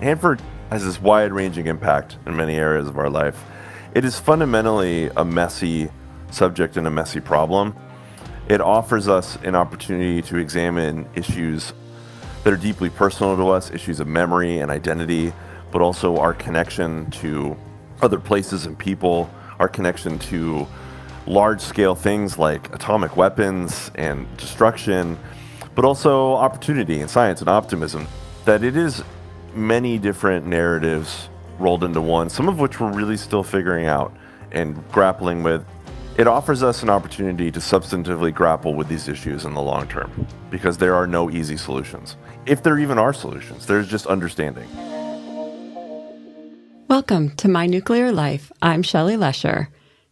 Hanford has this wide ranging impact in many areas of our life. It is fundamentally a messy subject and a messy problem. It offers us an opportunity to examine issues that are deeply personal to us, issues of memory and identity, but also our connection to other places and people, our connection to large scale things like atomic weapons and destruction, but also opportunity and science and optimism. That it is many different narratives rolled into one, some of which we're really still figuring out and grappling with. It offers us an opportunity to substantively grapple with these issues in the long term because there are no easy solutions. If there even are solutions, there's just understanding. Welcome to My Nuclear Life. I'm Shelly Lesher.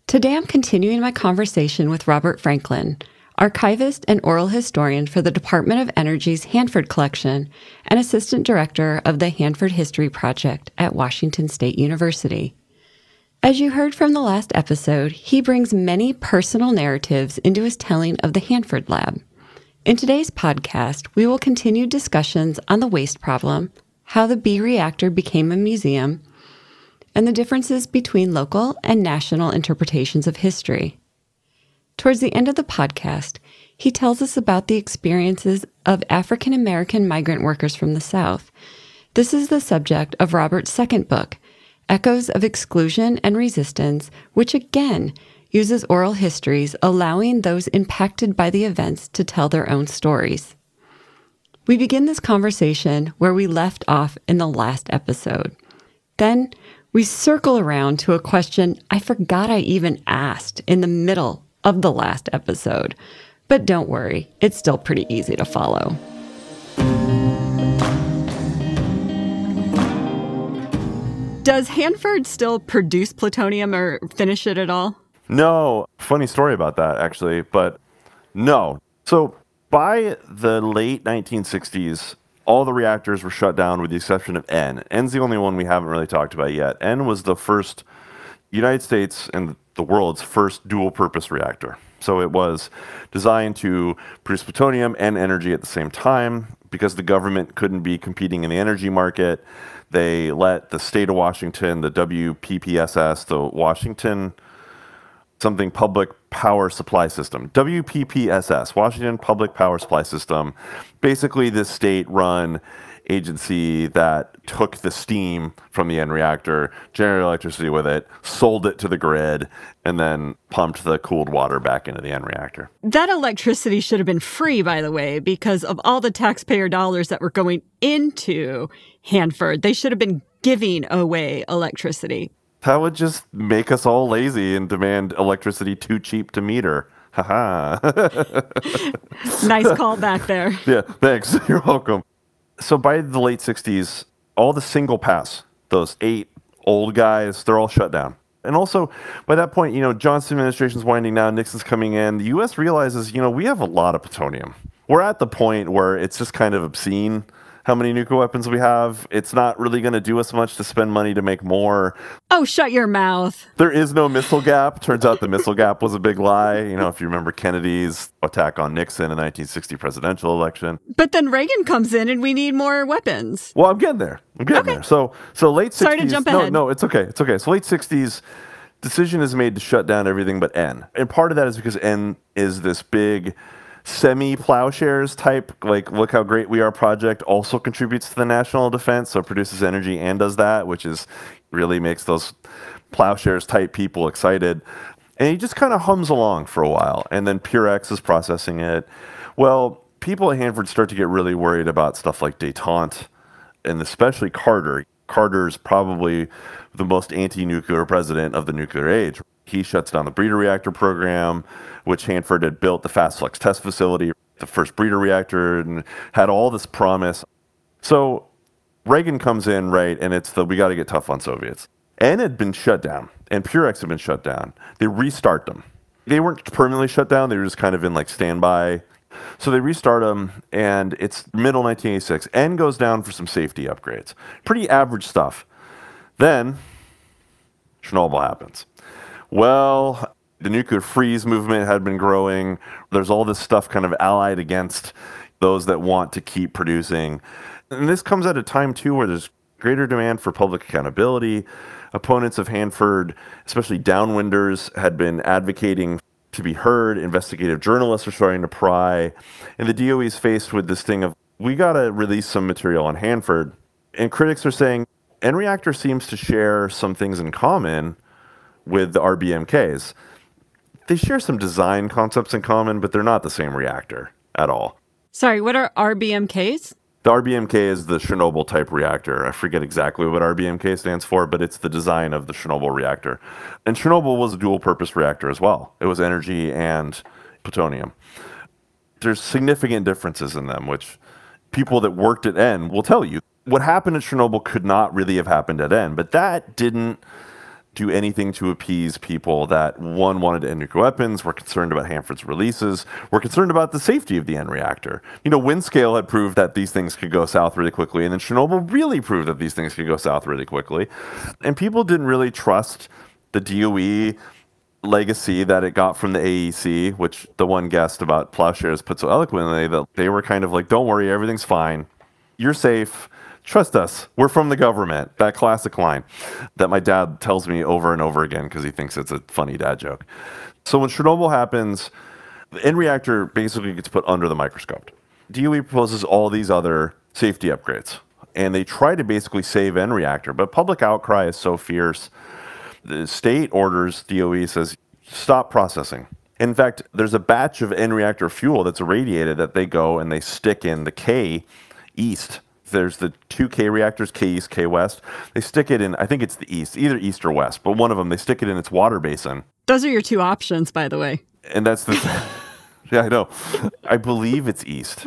Today I'm continuing my conversation with Robert Franklin, archivist and oral historian for the Department of Energy's Hanford Collection and assistant director of the Hanford History Project at Washington State University. As you heard from the last episode, he brings many personal narratives into his telling of the Hanford Lab. In today's podcast, we will continue discussions on the waste problem, how the B reactor became a museum, and the differences between local and national interpretations of history. Towards the end of the podcast, he tells us about the experiences of African American migrant workers from the South. This is the subject of Robert's second book, Echoes of Exclusion and Resistance, which again uses oral histories, allowing those impacted by the events to tell their own stories. We begin this conversation where we left off in the last episode. Then we circle around to a question I forgot I even asked in the middle of the last episode. But don't worry, it's still pretty easy to follow. Does Hanford still produce plutonium or finish it at all? No. Funny story about that, actually, but no. So by the late 1960s, all the reactors were shut down with the exception of N. N's the only one we haven't really talked about yet. N was the first United States and the world's first dual purpose reactor. So it was designed to produce plutonium and energy at the same time because the government couldn't be competing in the energy market they let the state of Washington, the WPPSS, the Washington something public power supply system, WPPSS, Washington Public Power Supply System, basically this state run agency that took the steam from the N reactor, generated electricity with it, sold it to the grid, and then pumped the cooled water back into the N reactor. That electricity should have been free, by the way, because of all the taxpayer dollars that were going into Hanford. They should have been giving away electricity. That would just make us all lazy and demand electricity too cheap to meter. Haha. nice call back there. Yeah, thanks. You're welcome so by the late 60s, all the single pass, those eight old guys, they're all shut down. And also, by that point, you know, Johnson administration's winding down, Nixon's coming in. The U.S. realizes, you know, we have a lot of plutonium. We're at the point where it's just kind of obscene how many nuclear weapons we have. It's not really going to do us much to spend money to make more. Oh, shut your mouth. There is no missile gap. Turns out the missile gap was a big lie. You know, if you remember Kennedy's attack on Nixon in the 1960 presidential election. But then Reagan comes in and we need more weapons. Well, I'm getting there. I'm getting okay. there. So, so late 60s. Sorry to jump no, ahead. No, it's okay. It's okay. So late 60s decision is made to shut down everything but N. And part of that is because N is this big semi plowshares type, like look how great we are project also contributes to the national defense. So produces energy and does that, which is really makes those plowshares type people excited. And he just kind of hums along for a while. And then Purex is processing it. Well, people at Hanford start to get really worried about stuff like detente and especially Carter. Carter's probably the most anti nuclear president of the nuclear age. He shuts down the breeder reactor program, which Hanford had built the fast flux test facility, the first breeder reactor, and had all this promise. So Reagan comes in, right, and it's the we got to get tough on Soviets. N had been shut down, and Purex had been shut down. They restart them. They weren't permanently shut down, they were just kind of in like standby. So they restart them, and it's middle 1986. N goes down for some safety upgrades. Pretty average stuff. Then Chernobyl happens. Well, the nuclear freeze movement had been growing. There's all this stuff kind of allied against those that want to keep producing. And this comes at a time, too, where there's greater demand for public accountability. Opponents of Hanford, especially downwinders, had been advocating to be heard. Investigative journalists are starting to pry. And the DOE is faced with this thing of, we got to release some material on Hanford. And critics are saying, N Reactor seems to share some things in common with the RBMKs. They share some design concepts in common, but they're not the same reactor at all. Sorry, what are RBMKs? The RBMK is the Chernobyl type reactor. I forget exactly what RBMK stands for, but it's the design of the Chernobyl reactor. And Chernobyl was a dual purpose reactor as well, it was energy and plutonium. There's significant differences in them, which people that worked at N will tell you. What happened at Chernobyl could not really have happened at N, but that didn't do anything to appease people that one wanted to end nuclear weapons, were concerned about Hanford's releases, were concerned about the safety of the N reactor. You know, Windscale had proved that these things could go south really quickly, and then Chernobyl really proved that these things could go south really quickly. And people didn't really trust the DOE legacy that it got from the AEC, which the one guest about plowshares put so eloquently that they were kind of like, don't worry, everything's fine. You're safe trust us, we're from the government. That classic line that my dad tells me over and over again because he thinks it's a funny dad joke. So when Chernobyl happens, the N reactor basically gets put under the microscope. DOE proposes all these other safety upgrades, and they try to basically save N reactor, but public outcry is so fierce. The state orders DOE says stop processing. In fact, there's a batch of N reactor fuel that's irradiated that they go and they stick in the K east there's the two K reactors, K East, K West. They stick it in, I think it's the East, either East or West, but one of them, they stick it in its water basin. Those are your two options, by the way. And that's the. yeah, I know. I believe it's East.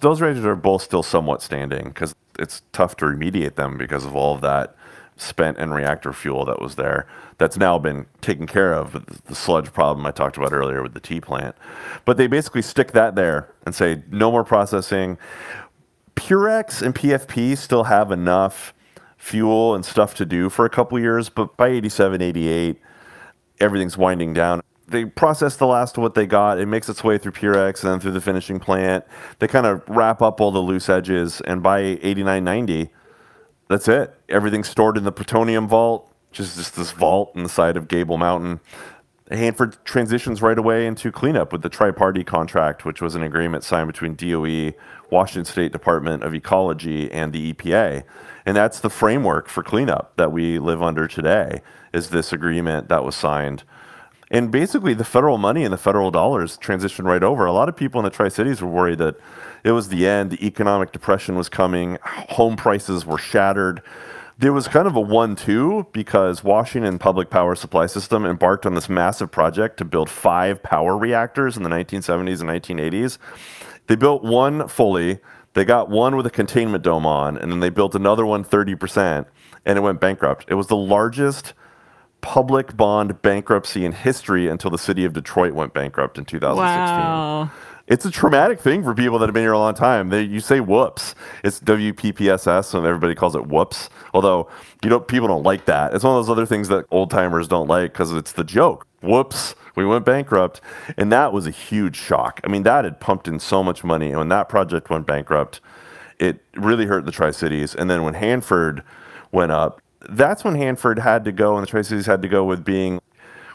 Those reactors are both still somewhat standing because it's tough to remediate them because of all of that spent and reactor fuel that was there that's now been taken care of with the sludge problem I talked about earlier with the T plant. But they basically stick that there and say no more processing. Purex and PFP still have enough fuel and stuff to do for a couple years, but by 87, 88, everything's winding down. They process the last of what they got. It makes its way through Purex and then through the finishing plant. They kind of wrap up all the loose edges, and by 89, 90, that's it. Everything's stored in the plutonium vault, which is just this vault in the side of Gable Mountain. Hanford transitions right away into cleanup with the tri-party contract, which was an agreement signed between DOE, Washington State Department of Ecology, and the EPA. And that's the framework for cleanup that we live under today, is this agreement that was signed. And basically, the federal money and the federal dollars transitioned right over. A lot of people in the Tri Cities were worried that it was the end, the economic depression was coming, home prices were shattered there was kind of a one-two because Washington Public Power Supply System embarked on this massive project to build five power reactors in the 1970s and 1980s. They built one fully. They got one with a containment dome on, and then they built another one 30%, and it went bankrupt. It was the largest public bond bankruptcy in history until the city of Detroit went bankrupt in 2016. Wow it's a traumatic thing for people that have been here a long time. They, you say whoops. It's WPPSS, and everybody calls it whoops. Although you know people don't like that. It's one of those other things that old timers don't like because it's the joke. Whoops, we went bankrupt, and that was a huge shock. I mean, that had pumped in so much money, and when that project went bankrupt, it really hurt the Tri Cities. And then when Hanford went up, that's when Hanford had to go, and the Tri Cities had to go with being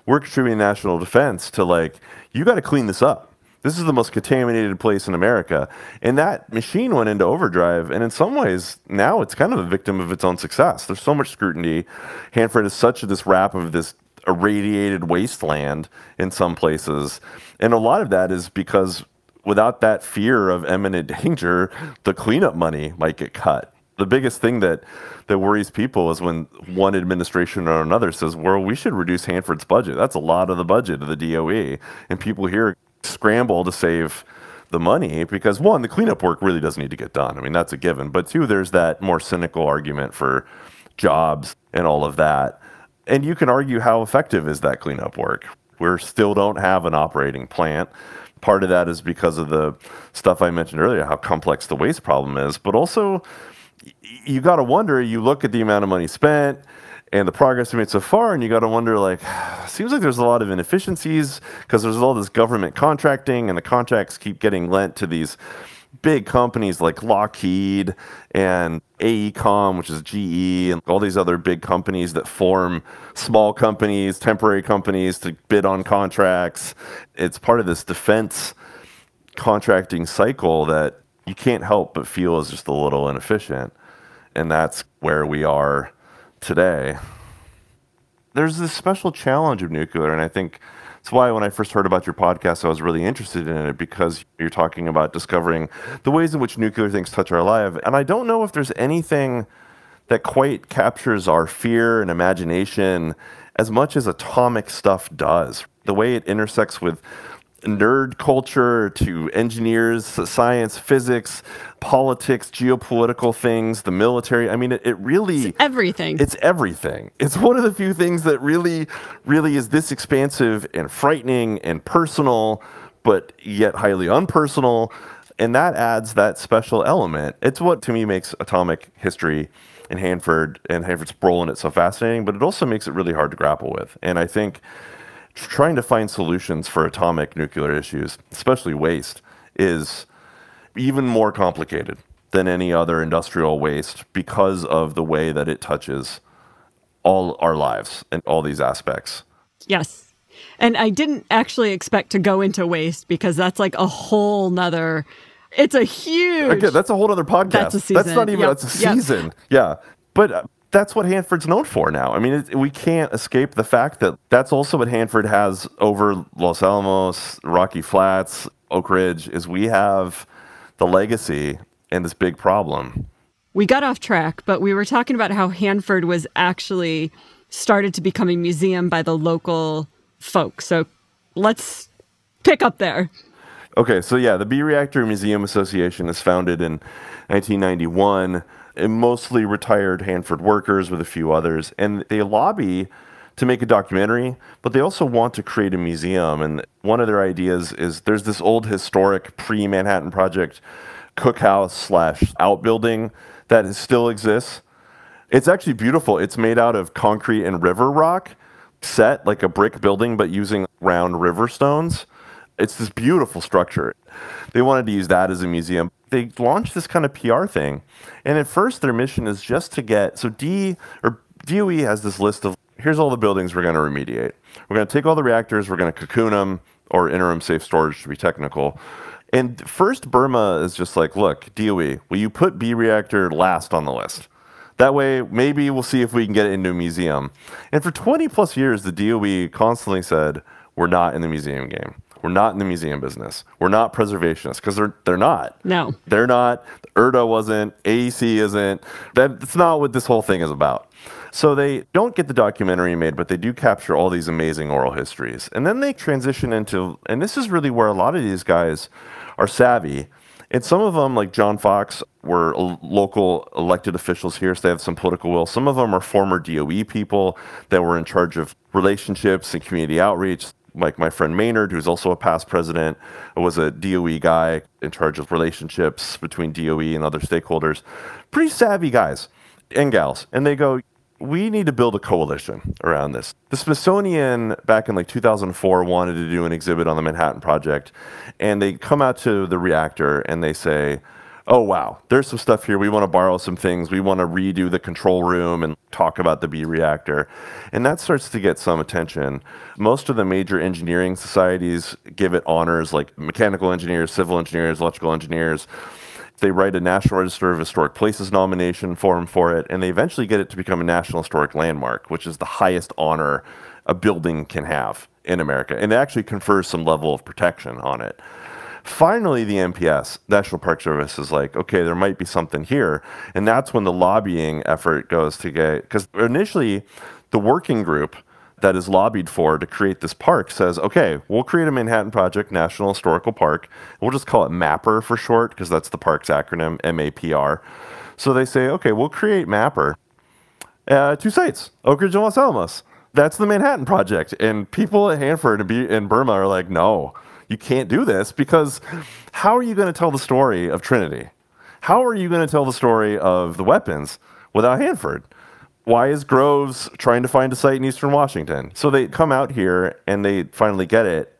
we're contributing national defense to like you got to clean this up this is the most contaminated place in America. And that machine went into overdrive. And in some ways, now it's kind of a victim of its own success. There's so much scrutiny. Hanford is such a, this rap of this irradiated wasteland in some places. And a lot of that is because without that fear of imminent danger, the cleanup money might get cut. The biggest thing that, that worries people is when one administration or another says, well, we should reduce Hanford's budget. That's a lot of the budget of the DOE. And people here scramble to save the money because one, the cleanup work really does need to get done. I mean, that's a given. But two, there's that more cynical argument for jobs and all of that. And you can argue how effective is that cleanup work. We still don't have an operating plant. Part of that is because of the stuff I mentioned earlier, how complex the waste problem is. But also, you got to wonder, you look at the amount of money spent, and the progress we made so far, and you got to wonder, like, seems like there's a lot of inefficiencies because there's all this government contracting, and the contracts keep getting lent to these big companies like Lockheed and AECOM, which is GE, and all these other big companies that form small companies, temporary companies to bid on contracts. It's part of this defense contracting cycle that you can't help but feel is just a little inefficient. And that's where we are today. There's this special challenge of nuclear, and I think that's why when I first heard about your podcast, I was really interested in it because you're talking about discovering the ways in which nuclear things touch our life. And I don't know if there's anything that quite captures our fear and imagination as much as atomic stuff does. The way it intersects with nerd culture to engineers, science, physics, politics, geopolitical things, the military. I mean, it, it really. It's everything. It's everything. It's one of the few things that really, really is this expansive and frightening and personal, but yet highly unpersonal. And that adds that special element. It's what to me makes atomic history in Hanford and Hanford's role in it so fascinating, but it also makes it really hard to grapple with. And I think trying to find solutions for atomic nuclear issues, especially waste, is even more complicated than any other industrial waste because of the way that it touches all our lives and all these aspects. Yes. And I didn't actually expect to go into waste because that's like a whole nother it's a huge okay, that's a whole other podcast. That's a season. That's not even yep. that's a yep. season. Yeah. But uh, that's what Hanford's known for now. I mean, it, we can't escape the fact that that's also what Hanford has over Los Alamos, Rocky Flats, Oak Ridge is we have the legacy and this big problem. We got off track, but we were talking about how Hanford was actually started to become a museum by the local folks. So let's pick up there. Okay, so yeah, the B Reactor Museum Association is founded in 1991 mostly retired Hanford workers with a few others, and they lobby to make a documentary, but they also want to create a museum. And one of their ideas is there's this old historic pre Manhattan Project cookhouse slash outbuilding that still exists. It's actually beautiful. It's made out of concrete and river rock, set like a brick building, but using round river stones. It's this beautiful structure. They wanted to use that as a museum they launched this kind of PR thing. And at first, their mission is just to get so D or DOE has this list of here's all the buildings we're going to remediate. We're going to take all the reactors, we're going to cocoon them, or interim safe storage to be technical. And first, Burma is just like, look, DOE, will you put B reactor last on the list? That way, maybe we'll see if we can get it into a museum. And for 20 plus years, the DOE constantly said, we're not in the museum game. We're not in the museum business. We're not preservationists because they're they're not. No, they're not. ERDA wasn't. AEC isn't. That's not what this whole thing is about. So they don't get the documentary made, but they do capture all these amazing oral histories, and then they transition into. And this is really where a lot of these guys are savvy. And some of them, like John Fox, were local elected officials here, so they have some political will. Some of them are former DOE people that were in charge of relationships and community outreach like my friend Maynard, who's also a past president, was a DOE guy in charge of relationships between DOE and other stakeholders. Pretty savvy guys and gals. And they go, we need to build a coalition around this. The Smithsonian, back in like 2004, wanted to do an exhibit on the Manhattan Project. And they come out to the reactor and they say, oh wow, there's some stuff here. We want to borrow some things. We want to redo the control room and talk about the B reactor. And that starts to get some attention. Most of the major engineering societies give it honors like mechanical engineers, civil engineers, electrical engineers. They write a National Register of Historic Places nomination form for it, and they eventually get it to become a National Historic Landmark, which is the highest honor a building can have in America. And it actually confers some level of protection on it. Finally, the NPS, National Park Service, is like, okay, there might be something here. And that's when the lobbying effort goes to get, because initially, the working group that is lobbied for to create this park says, okay, we'll create a Manhattan Project National Historical Park. We'll just call it MAPR for short, because that's the park's acronym, M A P R. So they say, okay, we'll create MAPR. Uh, two sites, Oak Ridge and Los Alamos. That's the Manhattan Project. And people at Hanford and Burma are like, no, you can't do this because how are you going to tell the story of Trinity? How are you going to tell the story of the weapons without Hanford? Why is Groves trying to find a site in Eastern Washington? So they come out here and they finally get it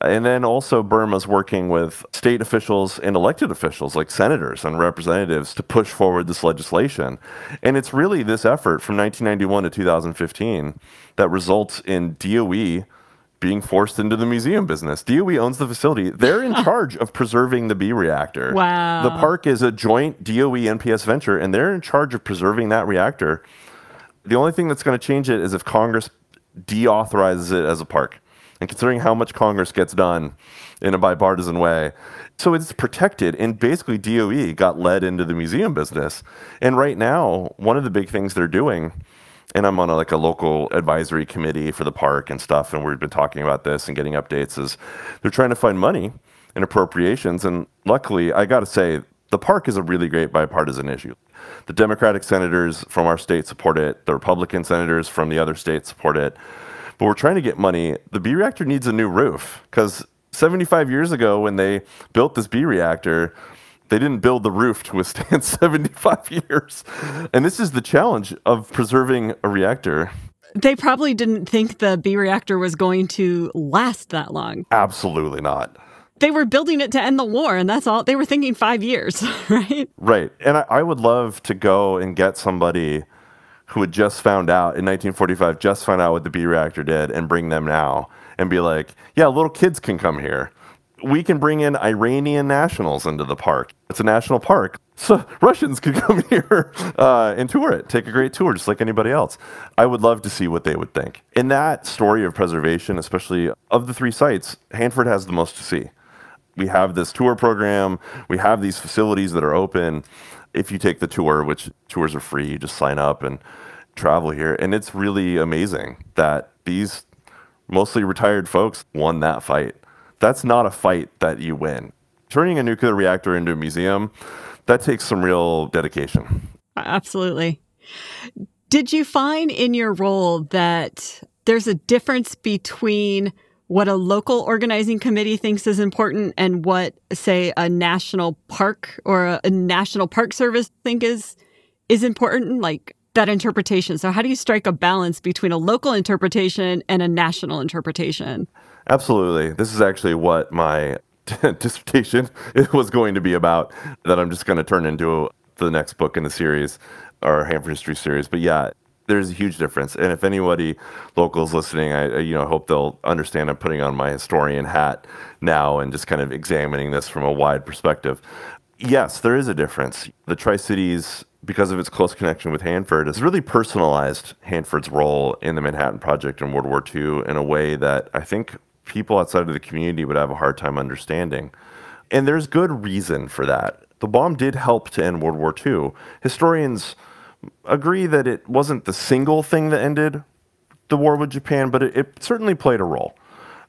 And then also, Burma's working with state officials and elected officials like senators and representatives to push forward this legislation. And it's really this effort from 1991 to 2015 that results in DOE being forced into the museum business. DOE owns the facility. They're in oh. charge of preserving the B reactor. Wow. The park is a joint DOE NPS venture, and they're in charge of preserving that reactor. The only thing that's going to change it is if Congress deauthorizes it as a park. And considering how much Congress gets done in a bipartisan way, so it's protected. And basically, DOE got led into the museum business. And right now, one of the big things they're doing and I'm on a, like a local advisory committee for the park and stuff, and we've been talking about this and getting updates. Is they're trying to find money and appropriations, and luckily, I got to say, the park is a really great bipartisan issue. The Democratic senators from our state support it. The Republican senators from the other states support it. But we're trying to get money. The B reactor needs a new roof because 75 years ago, when they built this B reactor, they didn't build the roof to withstand 75 years. And this is the challenge of preserving a reactor. They probably didn't think the B reactor was going to last that long. Absolutely not. They were building it to end the war, and that's all. They were thinking five years, right? Right. And I, I would love to go and get somebody who had just found out in 1945, just found out what the B reactor did, and bring them now and be like, yeah, little kids can come here we can bring in Iranian nationals into the park. It's a national park. So Russians could come here uh, and tour it, take a great tour, just like anybody else. I would love to see what they would think. In that story of preservation, especially of the three sites, Hanford has the most to see. We have this tour program, we have these facilities that are open. If you take the tour, which tours are free, you just sign up and travel here. And it's really amazing that these mostly retired folks won that fight that's not a fight that you win. Turning a nuclear reactor into a museum, that takes some real dedication. Absolutely. Did you find in your role that there's a difference between what a local organizing committee thinks is important and what, say, a national park or a, national park service think is is important? Like that interpretation. So, how do you strike a balance between a local interpretation and a national interpretation? Absolutely. This is actually what my dissertation was going to be about that I'm just going to turn into the next book in the series, our Hanford History series. But yeah, there's a huge difference. And if anybody local is listening, I you know hope they'll understand I'm putting on my historian hat now and just kind of examining this from a wide perspective. Yes, there is a difference. The Tri Cities because of its close connection with Hanford, has really personalized Hanford's role in the Manhattan Project in World War II in a way that I think people outside of the community would have a hard time understanding. And there's good reason for that. The bomb did help to end World War II. Historians agree that it wasn't the single thing that ended the war with Japan, but it, it certainly played a role.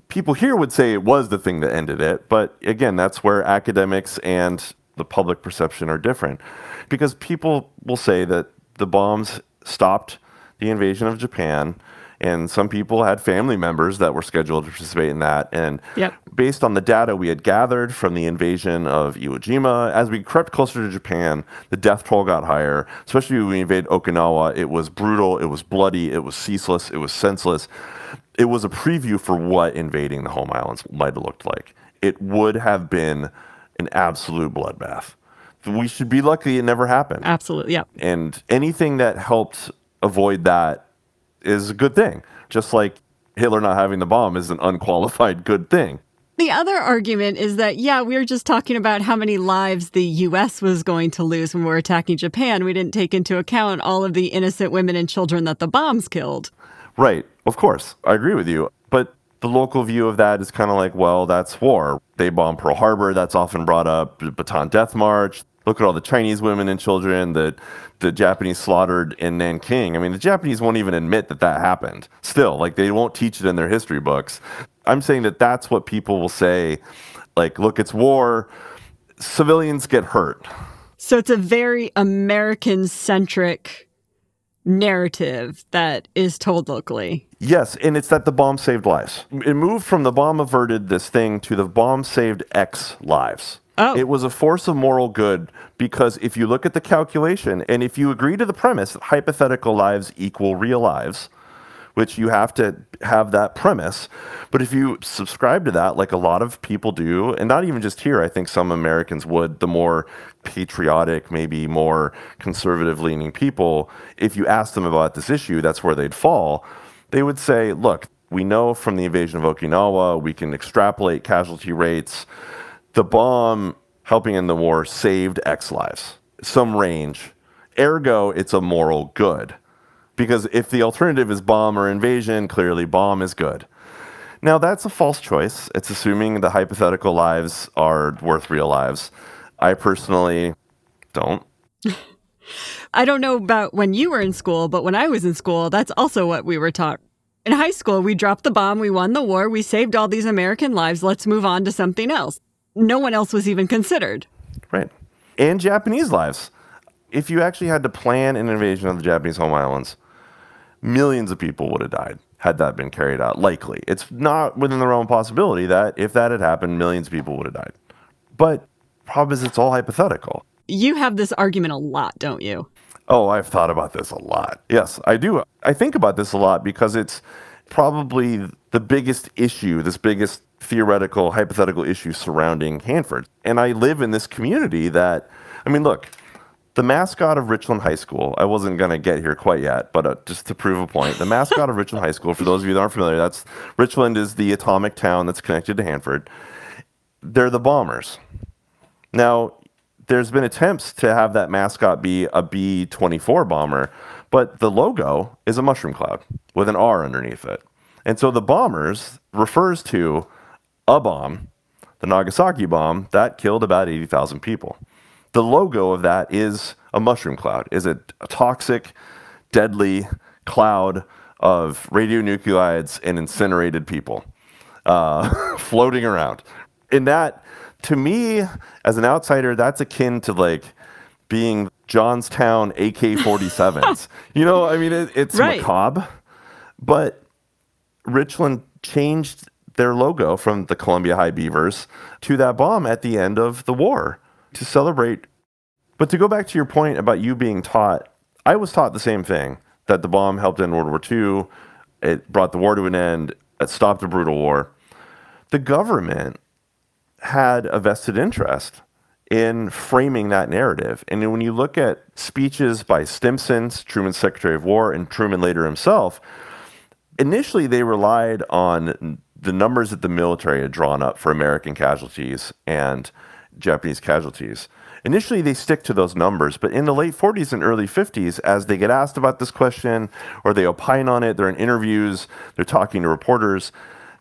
People here would say it was the thing that ended it, but again, that's where academics and the public perception are different. Because people will say that the bombs stopped the invasion of Japan and some people had family members that were scheduled to participate in that. And yep. based on the data we had gathered from the invasion of Iwo Jima, as we crept closer to Japan, the death toll got higher. Especially when we invaded Okinawa, it was brutal, it was bloody, it was ceaseless, it was senseless. It was a preview for what invading the home islands might have looked like. It would have been an absolute bloodbath. We should be lucky it never happened. Absolutely, yeah. And anything that helped avoid that is a good thing. Just like Hitler not having the bomb is an unqualified good thing. The other argument is that, yeah, we were just talking about how many lives the U.S. was going to lose when we were attacking Japan. We didn't take into account all of the innocent women and children that the bombs killed. Right. Of course. I agree with you. But the local view of that is kind of like, well, that's war. They bombed Pearl Harbor. That's often brought up. Bataan Death March. Look at all the Chinese women and children that the Japanese slaughtered in Nanking. I mean, the Japanese won't even admit that that happened. Still, like they won't teach it in their history books. I'm saying that that's what people will say. Like, look, it's war. Civilians get hurt. So it's a very American centric narrative that is told locally. Yes, and it's that the bomb saved lives. It moved from the bomb averted this thing to the bomb saved X lives. Oh. It was a force of moral good because if you look at the calculation and if you agree to the premise that hypothetical lives equal real lives, which you have to have that premise. But if you subscribe to that, like a lot of people do, and not even just here, I think some Americans would, the more patriotic, maybe more conservative leaning people, if you ask them about this issue, that's where they'd fall. They would say, look, we know from the invasion of Okinawa, we can extrapolate casualty rates. The bomb helping in the war saved X lives, some range. Ergo, it's a moral good. Because if the alternative is bomb or invasion, clearly bomb is good. Now, that's a false choice. It's assuming the hypothetical lives are worth real lives. I personally don't. I don't know about when you were in school, but when I was in school, that's also what we were taught. In high school, we dropped the bomb, we won the war, we saved all these American lives, let's move on to something else. No one else was even considered. Right. And Japanese lives. If you actually had to plan an invasion of the Japanese home islands, millions of people would have died had that been carried out. Likely. It's not within the realm of possibility that if that had happened, millions of people would have died. But problem is it's all hypothetical. You have this argument a lot, don't you? Oh, I've thought about this a lot. Yes, I do. I think about this a lot because it's probably the biggest issue, this biggest theoretical, hypothetical issues surrounding Hanford. And I live in this community that, I mean, look, the mascot of Richland High School, I wasn't going to get here quite yet, but uh, just to prove a point, the mascot of Richland High School, for those of you that aren't familiar, that's Richland is the atomic town that's connected to Hanford. They're the Bombers. Now, there's been attempts to have that mascot be a B 24 bomber, but the logo is a mushroom cloud with an R underneath it. And so the Bombers refers to a bomb, the Nagasaki bomb, that killed about 80,000 people the logo of that is a mushroom cloud, is a, a toxic, deadly cloud of radionuclides and incinerated people uh, floating around. And that, to me, as an outsider, that's akin to like being Johnstown AK 47s. you know, I mean, it, it's right. macabre, but Richland changed their logo from the Columbia High Beavers to that bomb at the end of the war to celebrate. But to go back to your point about you being taught, I was taught the same thing that the bomb helped end World War II, it brought the war to an end, it stopped the brutal war. The government had a vested interest in framing that narrative. And when you look at speeches by Stimson, Truman's Secretary of War, and Truman later himself, initially they relied on the numbers that the military had drawn up for American casualties and Japanese casualties. Initially, they stick to those numbers, but in the late 40s and early 50s, as they get asked about this question or they opine on it, they're in interviews, they're talking to reporters,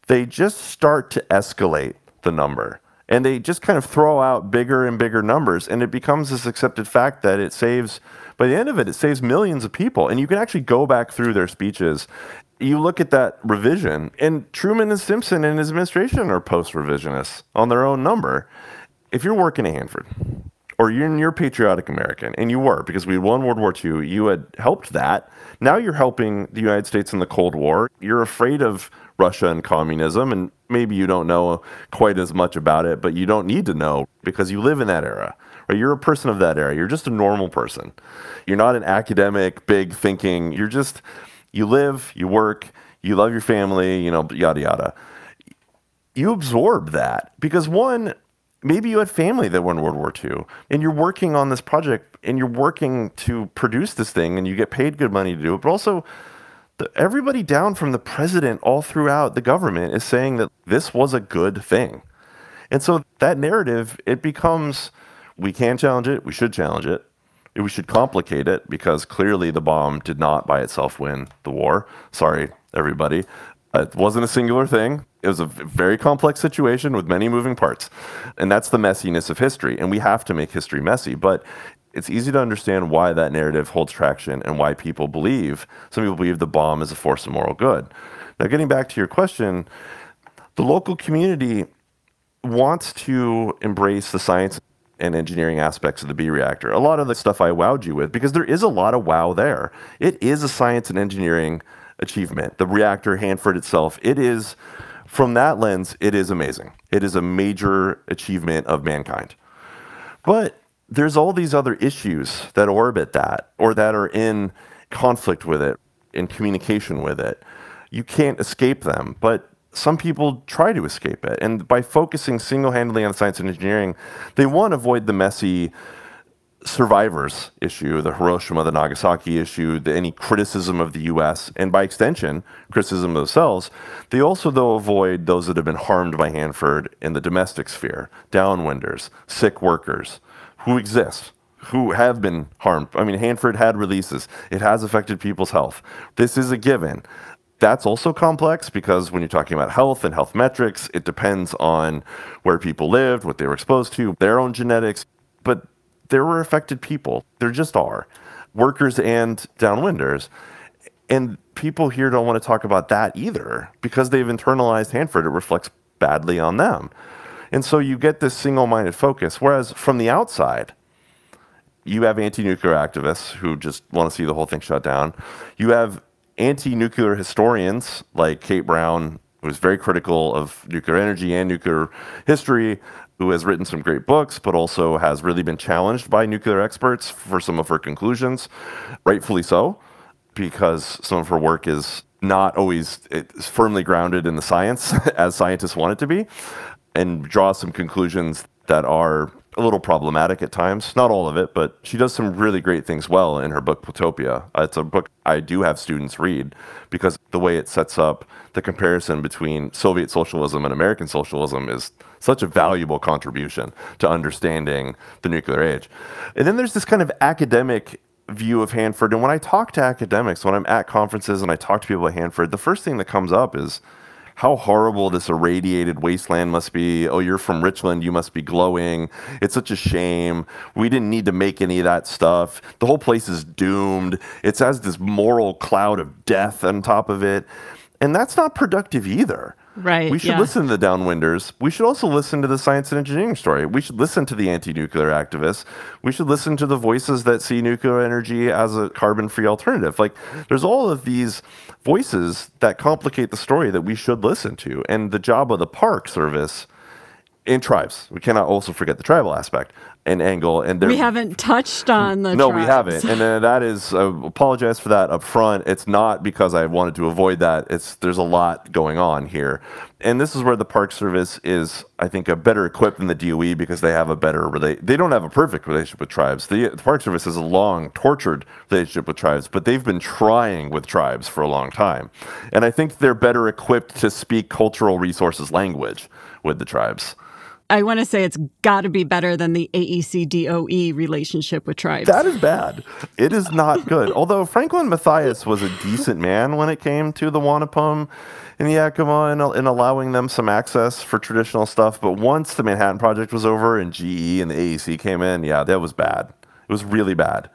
they just start to escalate the number. And they just kind of throw out bigger and bigger numbers, and it becomes this accepted fact that it saves, by the end of it, it saves millions of people. And you can actually go back through their speeches you look at that revision, and Truman and Stimson and his administration are post revisionists on their own number if you're working at Hanford or you're, you're patriotic American, and you were because we won World War II, you had helped that. Now you're helping the United States in the Cold War. You're afraid of Russia and communism, and maybe you don't know quite as much about it, but you don't need to know because you live in that era. Right? You're a person of that era. You're just a normal person. You're not an academic, big thinking. You're just you live, you work, you love your family, you know, yada yada. You absorb that because one, maybe you had family that won World War II and you're working on this project and you're working to produce this thing and you get paid good money to do it, but also the, everybody down from the president all throughout the government is saying that this was a good thing. And so that narrative, it becomes we can challenge it, we should challenge it. We should complicate it because clearly the bomb did not by itself win the war. Sorry, everybody. It wasn't a singular thing. It was a very complex situation with many moving parts. And that's the messiness of history. And we have to make history messy. But it's easy to understand why that narrative holds traction and why people believe, some people believe the bomb is a force of moral good. Now, getting back to your question, the local community wants to embrace the science and engineering aspects of the B reactor. A lot of the stuff I wowed you with, because there is a lot of wow there. It is a science and engineering achievement. The reactor, Hanford itself, it is from that lens, it is amazing. It is a major achievement of mankind. But there's all these other issues that orbit that or that are in conflict with it, in communication with it. you can't escape them. But some people try to escape it. And by focusing single handedly on science and engineering, they want to avoid the messy survivors issue, the Hiroshima, the Nagasaki issue, the, any criticism of the U.S., and by extension, criticism of themselves. They also, though, avoid those that have been harmed by Hanford in the domestic sphere, downwinders, sick workers, who exist, who have been harmed. I mean, Hanford had releases. It has affected people's health. This is a given. That's also complex because when you're talking about health and health metrics, it depends on where people lived, what they were exposed to, their own genetics. But there were affected people. There just are, workers and downwinders. And people here don't want to talk about that either because they've internalized Hanford. It reflects badly on them. And so you get this single minded focus. Whereas from the outside, you have anti nuclear activists who just want to see the whole thing shut down. You have anti nuclear historians like Kate Brown, who's very critical of nuclear energy and nuclear history, who has written some great books, but also has really been challenged by nuclear experts for some of her conclusions, rightfully so, because some of her work is not always firmly grounded in the science as scientists want it to be, and draws some conclusions that are a little problematic at times. Not all of it, but she does some really great things well in her book Plutopia. It's a book I do have students read because the way it sets up the comparison between Soviet socialism and American socialism is such a valuable contribution to understanding the nuclear age. And then there's this kind of academic view of Hanford. And when I talk to academics, when I'm at conferences and I talk to people at Hanford, the first thing that comes up is how horrible this irradiated wasteland must be. Oh, you're from Richland, you must be glowing. It's such a shame. We didn't need to make any of that stuff. The whole place is doomed. It has this moral cloud of death on top of it. And that's not productive either. Right. We should yeah. listen to the downwinders. We should also listen to the science and engineering story. We should listen to the anti nuclear activists. We should listen to the voices that see nuclear energy as a carbon free alternative. Like, there's all of these voices that complicate the story that we should listen to. And the job of the Park Service in tribes, we cannot also forget the tribal aspect and angle. And we haven't touched on the no, tribes. we haven't, and uh, that is uh, apologize for that up front. It's not because I wanted to avoid that. It's there's a lot going on here, and this is where the Park Service is, I think, a better equipped than the DOE because they have a better relate. They don't have a perfect relationship with tribes. The, the Park Service has a long, tortured relationship with tribes, but they've been trying with tribes for a long time, and I think they're better equipped to speak cultural resources language with the tribes. I want to say it's got to be better than the AEC DOE relationship with tribes. That is bad. It is not good. Although Franklin Matthias was a decent man when it came to the Wanapum and the Yakima and, and allowing them some access for traditional stuff. But once the Manhattan Project was over and GE and the AEC came in, yeah, that was bad. It was really bad.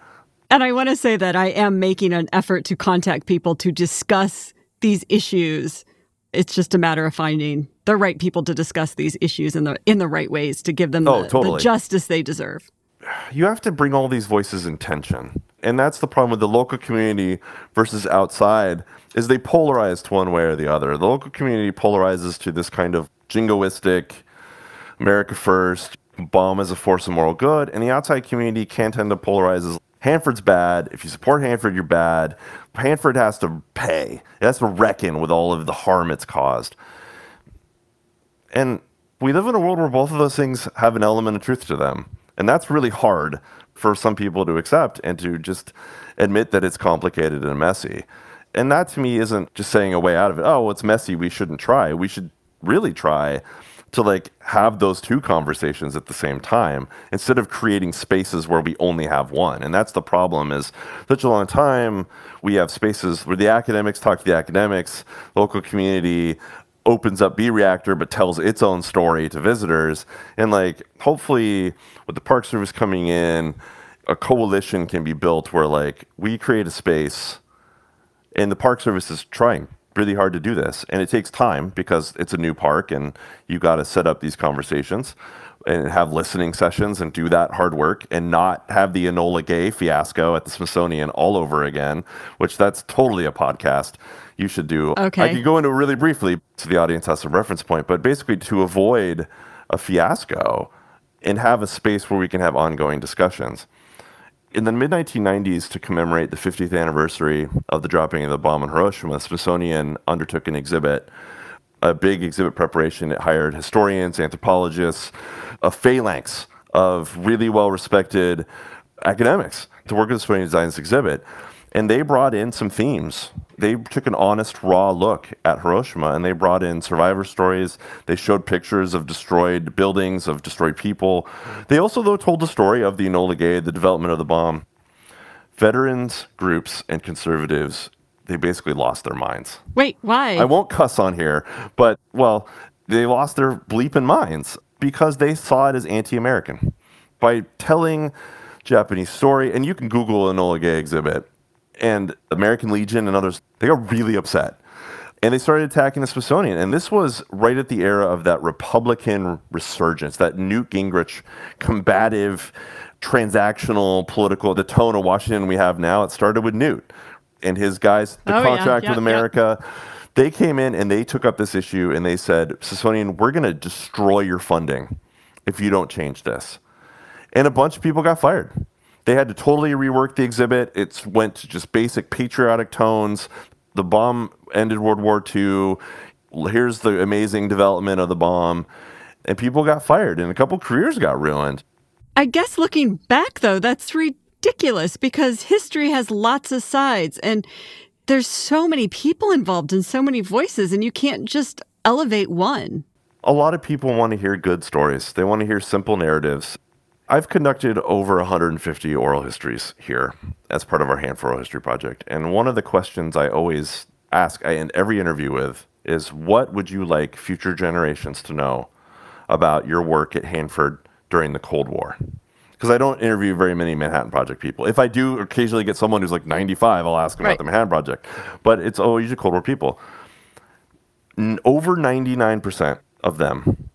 And I want to say that I am making an effort to contact people to discuss these issues. It's just a matter of finding the right people to discuss these issues in the in the right ways to give them oh, the, totally. the justice they deserve. You have to bring all these voices in tension. And that's the problem with the local community versus outside is they polarize to one way or the other. The local community polarizes to this kind of jingoistic America first, bomb as a force of moral good, and the outside community can tend to polarize as Hanford's bad. If you support Hanford, you're bad. Hanford has to pay. It has to reckon with all of the harm it's caused. And we live in a world where both of those things have an element of truth to them. And that's really hard for some people to accept and to just admit that it's complicated and messy. And that to me isn't just saying a way out of it. Oh, well, it's messy. We shouldn't try. We should really try to like have those two conversations at the same time instead of creating spaces where we only have one. And that's the problem is such a long time we have spaces where the academics talk to the academics, local community opens up B Reactor but tells its own story to visitors. And like hopefully with the Park Service coming in, a coalition can be built where like we create a space and the Park Service is trying really hard to do this. And it takes time because it's a new park and you've got to set up these conversations and have listening sessions and do that hard work and not have the Enola Gay fiasco at the Smithsonian all over again, which that's totally a podcast you should do. Okay. I could go into it really briefly so the audience has some reference point, but basically to avoid a fiasco and have a space where we can have ongoing discussions. In the mid 1990s, to commemorate the 50th anniversary of the dropping of the bomb on Hiroshima, the Smithsonian undertook an exhibit, a big exhibit preparation. It hired historians, anthropologists, a phalanx of really well respected academics to work with the Smithsonian Design this exhibit. And they brought in some themes. They took an honest, raw look at Hiroshima and they brought in survivor stories. They showed pictures of destroyed buildings, of destroyed people. They also, though, told the story of the Enola Gay, the development of the bomb. Veterans groups and conservatives, they basically lost their minds. Wait, why? I won't cuss on here, but, well, they lost their bleeping minds because they saw it as anti American. By telling Japanese story, and you can Google Enola Gay exhibit, and American Legion and others, they got really upset. And they started attacking the Smithsonian. And this was right at the era of that Republican resurgence, that Newt Gingrich combative, transactional, political, the tone of Washington we have now. It started with Newt and his guys, the Oh, yeah. contract Yep, with. America. They came in and they took up this issue and they said, Smithsonian, we're going to destroy your funding if you don't change this. And a bunch of people got fired. They had to totally rework the exhibit. It went to just basic patriotic tones. The bomb ended World War II. Here's the amazing development of the bomb. And people got fired, and a couple careers got ruined. I guess looking back, though, that's ridiculous because history has lots of sides and there's so many people involved and so many voices, and you can't just elevate one. a lot of people want to hear good stories. They want to hear simple narratives. I've conducted over 150 oral histories here as part of our Hanford Oral History project. And one of the questions I always ask I end every interview with is what would you like future generations to know about your work at Hanford during the Cold War? Because I don't interview very many Manhattan Project people. If I do occasionally get someone who's like 95, I'll ask them Right. about the Manhattan Project. But it's always usually Cold War people. N- over 99% of them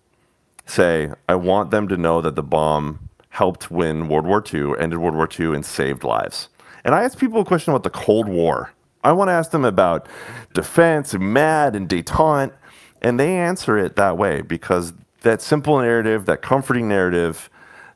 say, I want them to know that the bomb helped win World War II, ended World War II, and saved lives. And I ask people a question about the Cold War. I want to ask them about defense and MAD and detente, and they answer it that way because that simple narrative, that comforting narrative,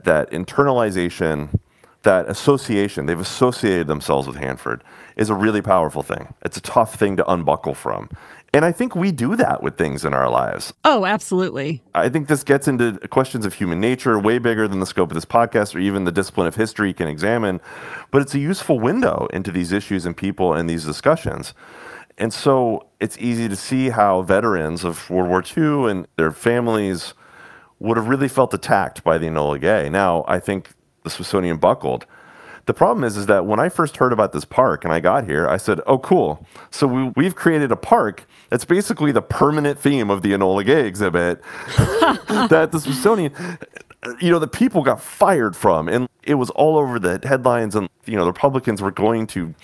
that internalization, that association, they've associated themselves with Hanford, is a really powerful thing. It's a tough thing to unbuckle from. And I think we do that with things in our lives. Oh, absolutely. I think this gets into questions of human nature, way bigger than the scope of this podcast or even the discipline of history can examine. But it's a useful window into these issues and people and these discussions. And so it's easy to see how veterans of World War II and their families would have really felt attacked by the Enola Gay. Now, I think the Smithsonian buckled. The problem is, is that when I first heard about this park and I got here, I said, "Oh, cool! So we, we've created a park that's basically the permanent theme of the Enola Gay exhibit that the Smithsonian, you know, the people got fired from, and it was all over the headlines. And you know, the Republicans were going to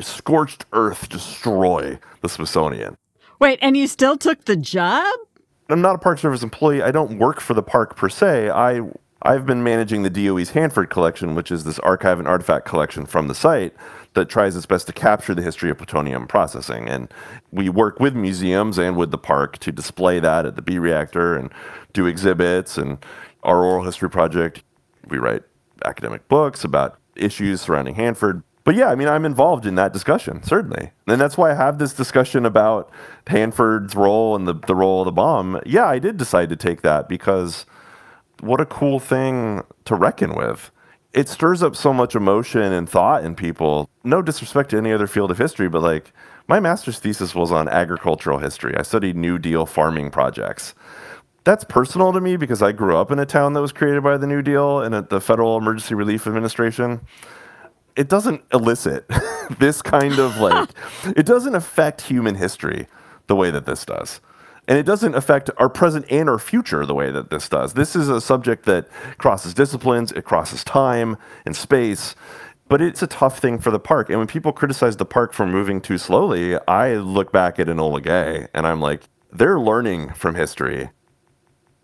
scorched earth destroy the Smithsonian. Wait, and you still took the job? I'm not a Park Service employee. I don't work for the park per se. I I've been managing the DOE's Hanford collection, which is this archive and artifact collection from the site that tries its best to capture the history of plutonium processing. And we work with museums and with the park to display that at the B reactor and do exhibits and our oral history project. We write academic books about issues surrounding Hanford. But yeah, I mean, I'm involved in that discussion, certainly. And that's why I have this discussion about Hanford's role and the, the role of the bomb. Yeah, I did decide to take that because what a cool thing to reckon with. It stirs up so much emotion and thought in people. No disrespect to any other field of history, but like my master's thesis was on agricultural history. I studied New Deal farming projects. That's personal to me because I grew up in a town that was created by the New Deal and at the Federal Emergency Relief Administration. It doesn't elicit this kind of like, it doesn't affect human history the way that this does. And it doesn't affect our present and our future the way that this does. This is a subject that crosses disciplines, it crosses time and space, but it's a tough thing for the park. And when people criticize the park for moving too slowly, I look back at Enola Gay and I'm like, they're learning from history.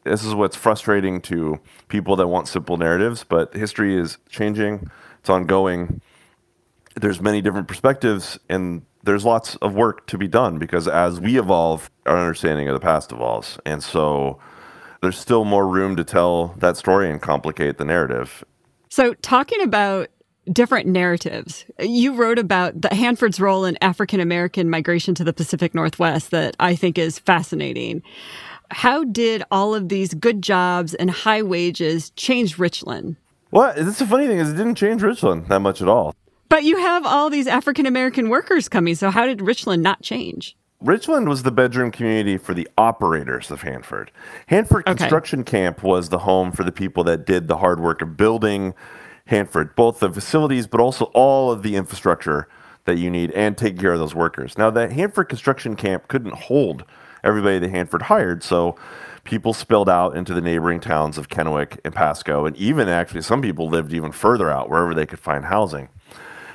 This is what's frustrating to people that want simple narratives, but history is changing, it's ongoing. There's many different perspectives, and there's lots of work to be done because as we evolve, our understanding of the past evolves. And so there's still more room to tell that story and complicate the narrative. So, talking about different narratives. You wrote about the Hanford's role in African American migration to the Pacific Northwest that I think is fascinating. How did all of these good jobs and high wages change Richland? Well, it's a funny thing is it didn't change Richland that much at all. But you have all these African American workers coming, so how did Richland not change? Richland was the bedroom community for the operators of Hanford. Hanford Okay. Construction Camp was the home for the people that did the hard work of building Hanford, both the facilities, but also all of the infrastructure that you need and taking care of those workers. Now, that Hanford Construction Camp couldn't hold everybody that Hanford hired, so people spilled out into the neighboring towns of Kennewick and Pasco, and even actually some people lived even further out, wherever they could find housing.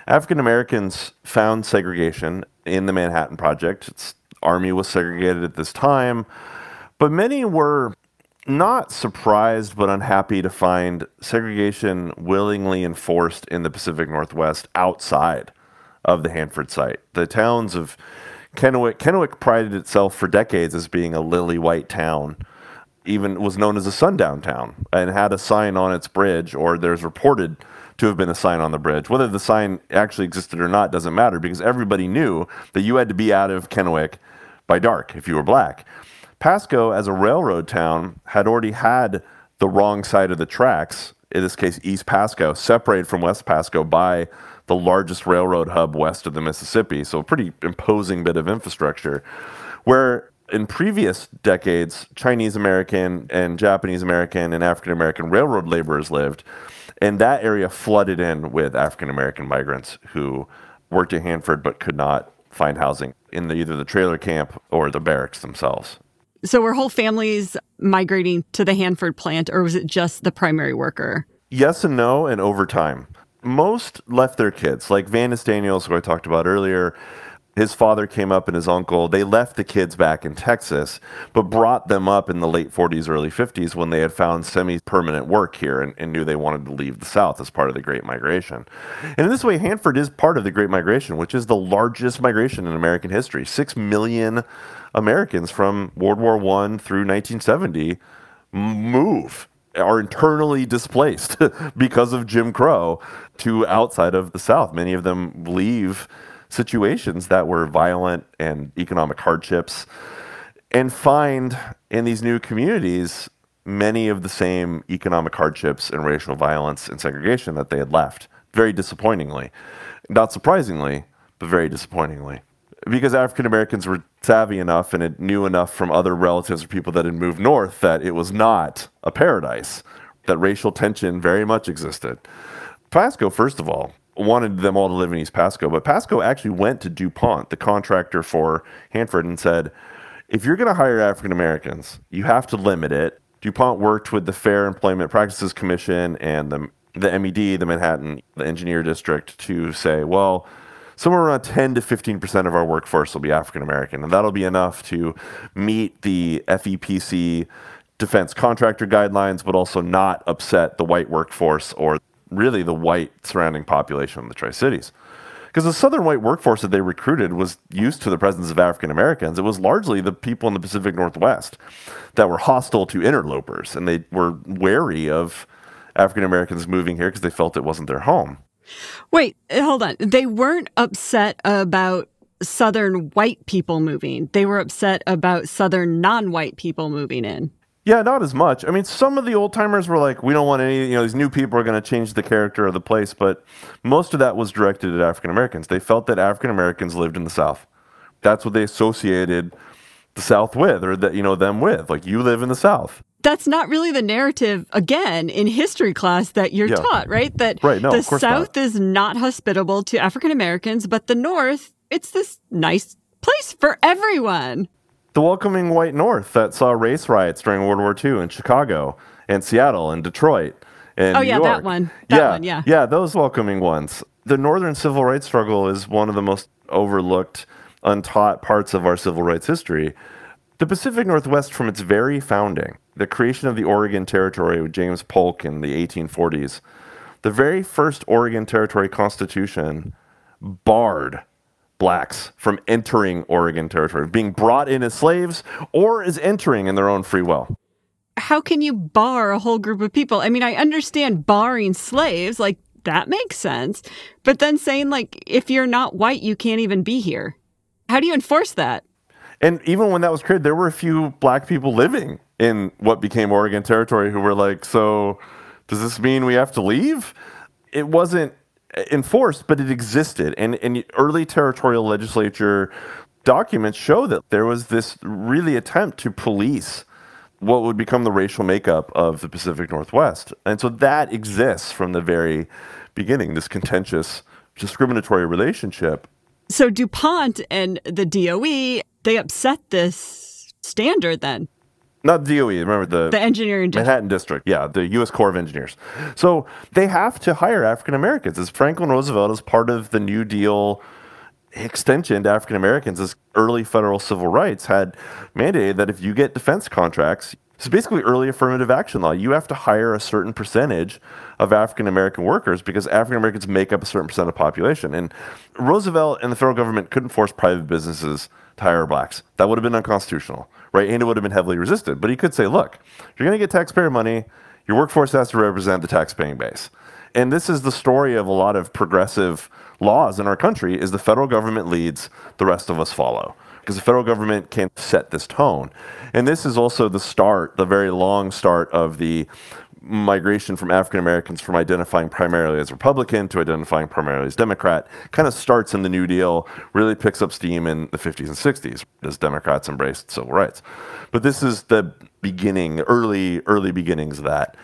African Americans found segregation in the Manhattan Project. Its army was segregated at this time, but many were not surprised but unhappy to find segregation willingly enforced in the Pacific Northwest outside of the Hanford site. The towns of Kennewick, Kennewick prided itself for decades as being a lily white town even was known as a sundown town and had a sign on its bridge, or there's reported to have been a sign on the bridge. Whether the sign actually existed or not doesn't matter because everybody knew that you had to be out of Kennewick by dark if you were black. Pasco, as a railroad town, had already had the wrong side of the tracks, in this case, East Pasco, separated from West Pasco by the largest railroad hub west of the Mississippi. So, a pretty imposing bit of infrastructure. Where in previous decades, Chinese American and Japanese American and African American railroad laborers lived, and that area flooded in with African American migrants who worked at Hanford but could not find housing in the, either the trailer camp or the barracks themselves. So were whole families migrating to the Hanford plant, or was it just the primary worker? Yes and no, and over time. Most left their kids, like Vanis Daniels, who I talked about earlier. His father came up and his uncle. They left the kids back in Texas, but brought them up in the late 40s, early 50s when they had found semi permanent work here and, and knew they wanted to leave the South as part of the Great Migration. And in this way, Hanford is part of the Great Migration, which is the largest migration in American history. Six million Americans from World War I through 1970 move are internally displaced because of Jim Crow to outside of the South. Many of them leave situations that were violent and economic hardships and find in these new communities many of the same economic hardships and racial violence and segregation that they had left. Very disappointingly. Not surprisingly, but very disappointingly. Because African Americans were savvy enough and knew enough from other relatives or people that had moved north that it was not a paradise, that racial tension very much existed. Pasco, first of all, wanted them all to live in East Pasco, but Pasco actually went to DuPont, the contractor for Hanford, and said, if you're going to hire African Americans, you have to limit it. DuPont worked with the Fair Employment Practices Commission and the, the MED, the Manhattan the Engineer District, to say, well, somewhere around 10 to 15% of our workforce will be African American, and that'll be enough to meet the FEPC defense contractor guidelines, but also not upset the white workforce or really the white surrounding population of the Tri Cities. Because the Southern white workforce that they recruited was used to the presence of African Americans. It was largely the people in the Pacific Northwest that were hostile to interlopers, and they were wary of African Americans moving here because they felt it wasn't their home. Wait, hold on. They weren't upset about Southern white people moving. They were upset about Southern non white people moving in. Yeah, not as much. I mean, some of the old timers were like, we don't want any, you know, these new people are going to change the character of the place, but most of that was directed at African Americans. They felt that African Americans lived in the South. That's what they associated the South with, or that, you know, them with. Like, you live in the South. That's not really the narrative, again, in history class that you're Yeah. taught, right? That Right, no, the South not. is not hospitable to African Americans, but the North, it's this nice place for everyone. The welcoming white North that saw race riots during World War II in Chicago and Seattle and Detroit and Oh, New yeah, that one. That one, yeah. Yeah, those welcoming ones. The Northern civil rights struggle is one of the most overlooked, untaught parts of our civil rights history. The Pacific Northwest, from its very founding, the creation of the Oregon Territory with James Polk in the 1840s, the very first Oregon Territory Constitution barred blacks from entering Oregon Territory, being brought in as slaves or as entering in their own free will. How can you bar a whole group of people? I mean, I understand barring slaves, like that makes sense. But then saying, like, if you're not white, you can't even be here. How do you enforce that? And even when that was created, there were a few black people living in what became Oregon Territory who were like, so does this mean we have to leave? It wasn't enforced, but it existed. And, and early territorial legislature documents show that there was this really attempt to police what would become the racial makeup of the Pacific Northwest. And so that exists from the very beginning, this contentious discriminatory relationship. So DuPont and the DOE, they upset this standard then. Not DOE, remember the, the engineering district. Manhattan District, yeah, the U.S. Corps of Engineers. So they have to hire African Americans. As Franklin Roosevelt, as part of the New Deal extension to African Americans, as early federal civil rights had mandated that if you get defense contracts, so basically early affirmative action law, you have to hire a certain percentage of African American workers because African Americans make up a certain percent of the population. And Roosevelt and the federal government couldn't force private businesses to hire blacks. That would have been unconstitutional right? And it would have been heavily resisted. But he could say, look, you're going to get taxpayer money. Your workforce has to represent the taxpaying base. And this is the story of a lot of progressive laws in our country is the federal government leads, the rest of us follow. Because the federal government can set this tone. And this is also the start, the very long start of the migration from African Americans from identifying primarily as Republican to identifying primarily as Democrat kind of starts in the New Deal, really picks up steam in the 50s and 60s as Democrats embraced civil rights. But this is the beginning, early, early beginnings of that.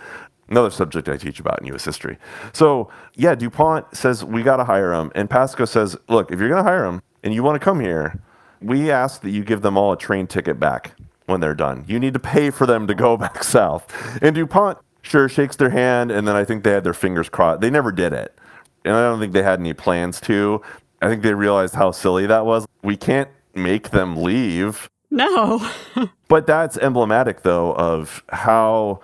Another subject I teach about in U.S. history. So, yeah, DuPont says we got to hire them. And Pasco says, look, if you're going to hire them and you want to come here, we ask that you give them all a train ticket back when they're done. You need to pay for them to go back south. And DuPont sure shakes their hand, and then I think they had their fingers crossed. They never did it, and I don't think they had any plans to. I think they realized how silly that was. We can't make them leave. No. but that's emblematic, though, of how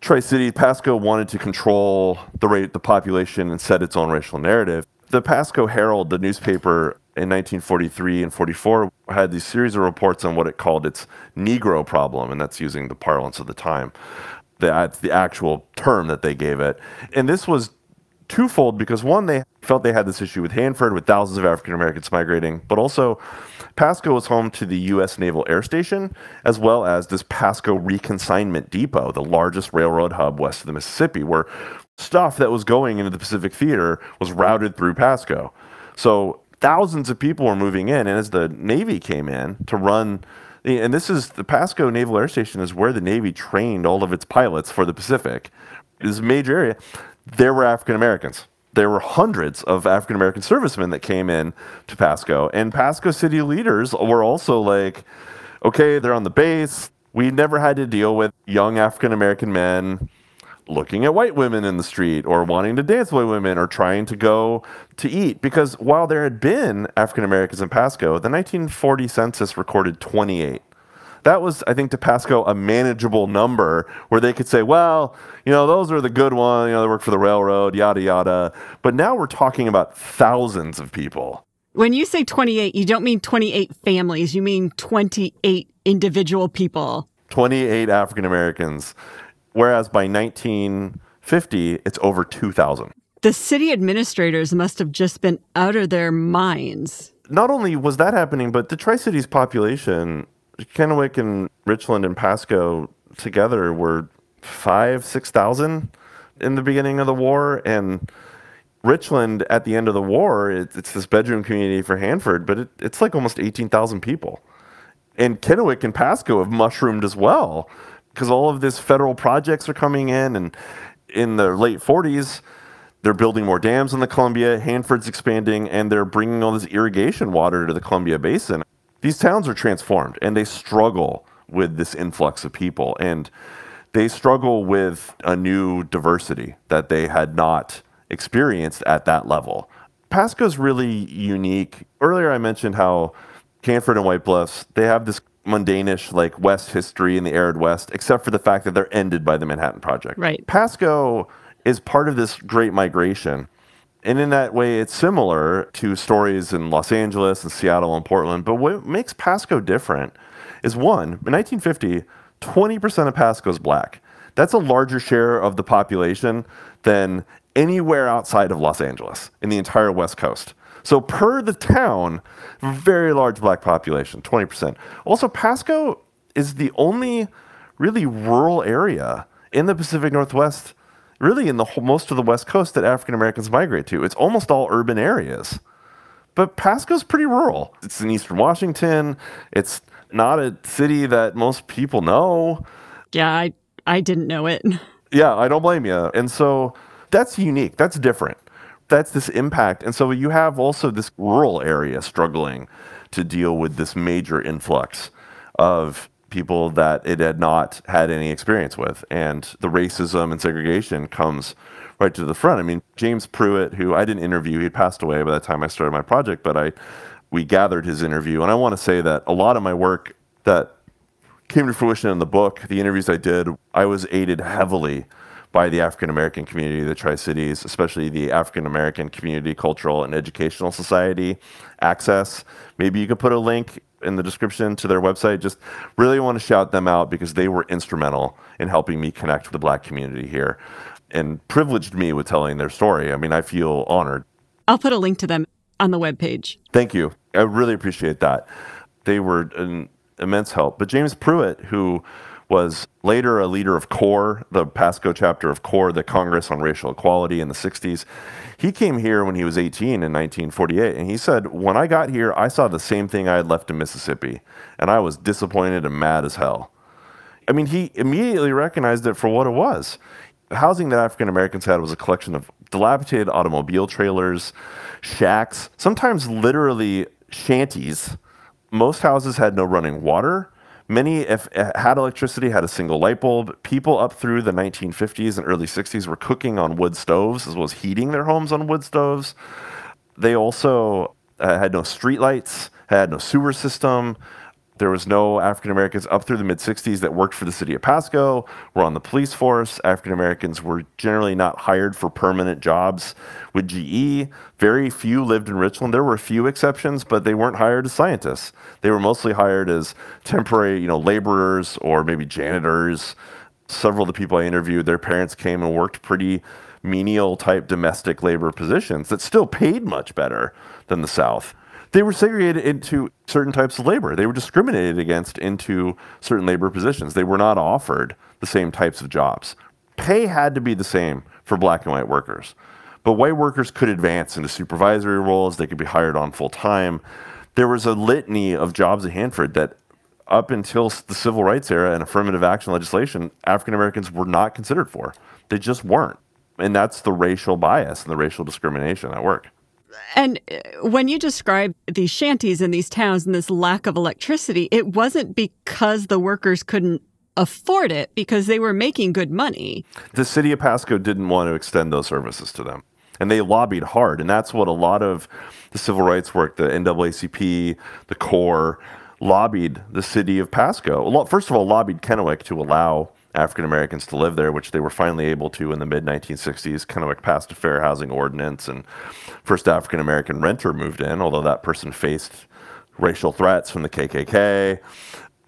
Tri City Pasco wanted to control the rate, the population, and set its own racial narrative. The Pasco Herald, the newspaper in 1943 and 44, had these series of reports on what it called its Negro problem, and that's using the parlance of the time that's uh, the actual term that they gave it. And this was twofold because one, they felt they had this issue with Hanford with thousands of African Americans migrating, but also Pasco was home to the U.S. Naval Air Station, as well as this Pasco Reconsignment Depot, the largest railroad hub west of the Mississippi, where stuff that was going into the Pacific Theater was routed through Pasco. So thousands of people were moving in, and as the Navy came in to run and this is the Pasco Naval Air Station is where the Navy trained all of its pilots for the Pacific. It is a major area. There were African Americans. There were hundreds of African American servicemen that came in to Pasco, and Pasco city leaders were also like, okay, they're on the base. We never had to deal with young African American men looking at white women in the street or wanting to dance with women or trying to go to eat. Because while there had been African Americans in Pasco, the 1940 census recorded 28. That was, I think, to Pasco a manageable number where they could say, well, you know, those are the good ones, you know, they work for the railroad, yada, yada. But now we're talking about thousands of people. When you say 28, you don't mean 28 families, you mean 28 individual people. 28 African Americans whereas by 1950, it's over 2,000. The city administrators must have just been out of their minds. Not only was that happening, but the Tri Cities population, Kennewick and Richland and Pasco together were five, 6,000 in the beginning of the war. And Richland, at the end of the war, it, it's this bedroom community for Hanford, but it, it's like almost 18,000 people. And Kennewick and Pasco have mushroomed as well because all of these federal projects are coming in, and in the late 40s, they're building more dams in the Columbia. Hanford's expanding, and they're bringing all this irrigation water to the Columbia Basin. These towns are transformed, and they struggle with this influx of people, and they struggle with a new diversity that they had not experienced at that level. Pasco's really unique. Earlier, I mentioned how Hanford and White Bluffs they have this mundaneish like West history in the arid West, except for the fact that they're ended by the Manhattan Project. Right. Pasco is part of this great migration. And in that way, it's similar to stories in Los Angeles and Seattle and Portland. But what makes Pasco different is one, in 1950, 20% of Pasco is black. That's a larger share of the population than anywhere outside of Los Angeles in the entire West Coast. So per the town, very large black population, 20%. Also, Pasco is the only really rural area in the Pacific Northwest, really in the whole, most of the West Coast that African Americans migrate to. It's almost all urban areas. But Pasco's pretty rural. It's in eastern Washington. It's not a city that most people know. Yeah, I I didn't know it. Yeah, I don't blame you. And so that's unique. That's different. That's this impact. And so you have also this rural area struggling to deal with this major influx of people that it had not had any experience with. And the racism and segregation comes right to the front. I mean, James Pruitt, who I didn't interview, he passed away by the time I started my project, but I we gathered his interview. And I want to say that a lot of my work that came to fruition in the book, the interviews I did, I was aided heavily by the African American community, of the Tri Cities, especially the African American Community Cultural and Educational Society Access. Maybe you could put a link in the description to their website. Just really want to shout them out because they were instrumental in helping me connect with the black community here and privileged me with telling their story. I mean, I feel honored. I'll put a link to them on the webpage. Thank you. I really appreciate that. They were an immense help. But James Pruitt, who was later a leader of CORE, the Pasco chapter of CORE, the Congress on Racial Equality in the 60s. He came here when he was 18 in 1948, and he said, When I got here, I saw the same thing I had left in Mississippi, and I was disappointed and mad as hell. I mean, he immediately recognized it for what it was. Housing that African Americans had was a collection of dilapidated automobile trailers, shacks, sometimes literally shanties. Most houses had no running water Many, if had electricity, had a single light bulb. People up through the 1950s and early 60s were cooking on wood stoves as well as heating their homes on wood stoves. They also uh, had no street lights, had no sewer system. There was no African Americans up through the mid 60s that worked for the city of Pasco, were on the police force. African Americans were generally not hired for permanent jobs with GE. Very few lived in Richland. There were a few exceptions, but they weren't hired as scientists. They were mostly hired as temporary, you know, laborers or maybe janitors. Several of the people I interviewed, their parents came and worked pretty menial type domestic labor positions that still paid much better than the South they were segregated into certain types of labor. They were discriminated against into certain labor positions. They were not offered the same types of jobs. Pay had to be the same for black and white workers. But white workers could advance into supervisory roles, they could be hired on full time. There was a litany of jobs at Hanford that up until the civil rights era and affirmative action legislation, African Americans were not considered for. They just weren't. And that's the racial bias and the racial discrimination at work. And uh, when you describe these shanties in these towns and this lack of electricity, it wasn't because the workers couldn't afford it because they were making good money. The city of Pasco didn't want to extend those services to them. And they lobbied hard. And that's what a lot of the civil rights work, the NAACP, the CORE, lobbied the city of Pasco. First of all, lobbied Kennewick to allow African Americans to live there, which they were finally able to in the mid 1960s. Kennewick passed a fair housing ordinance, and first African American renter moved in, although that person faced racial threats from the KKK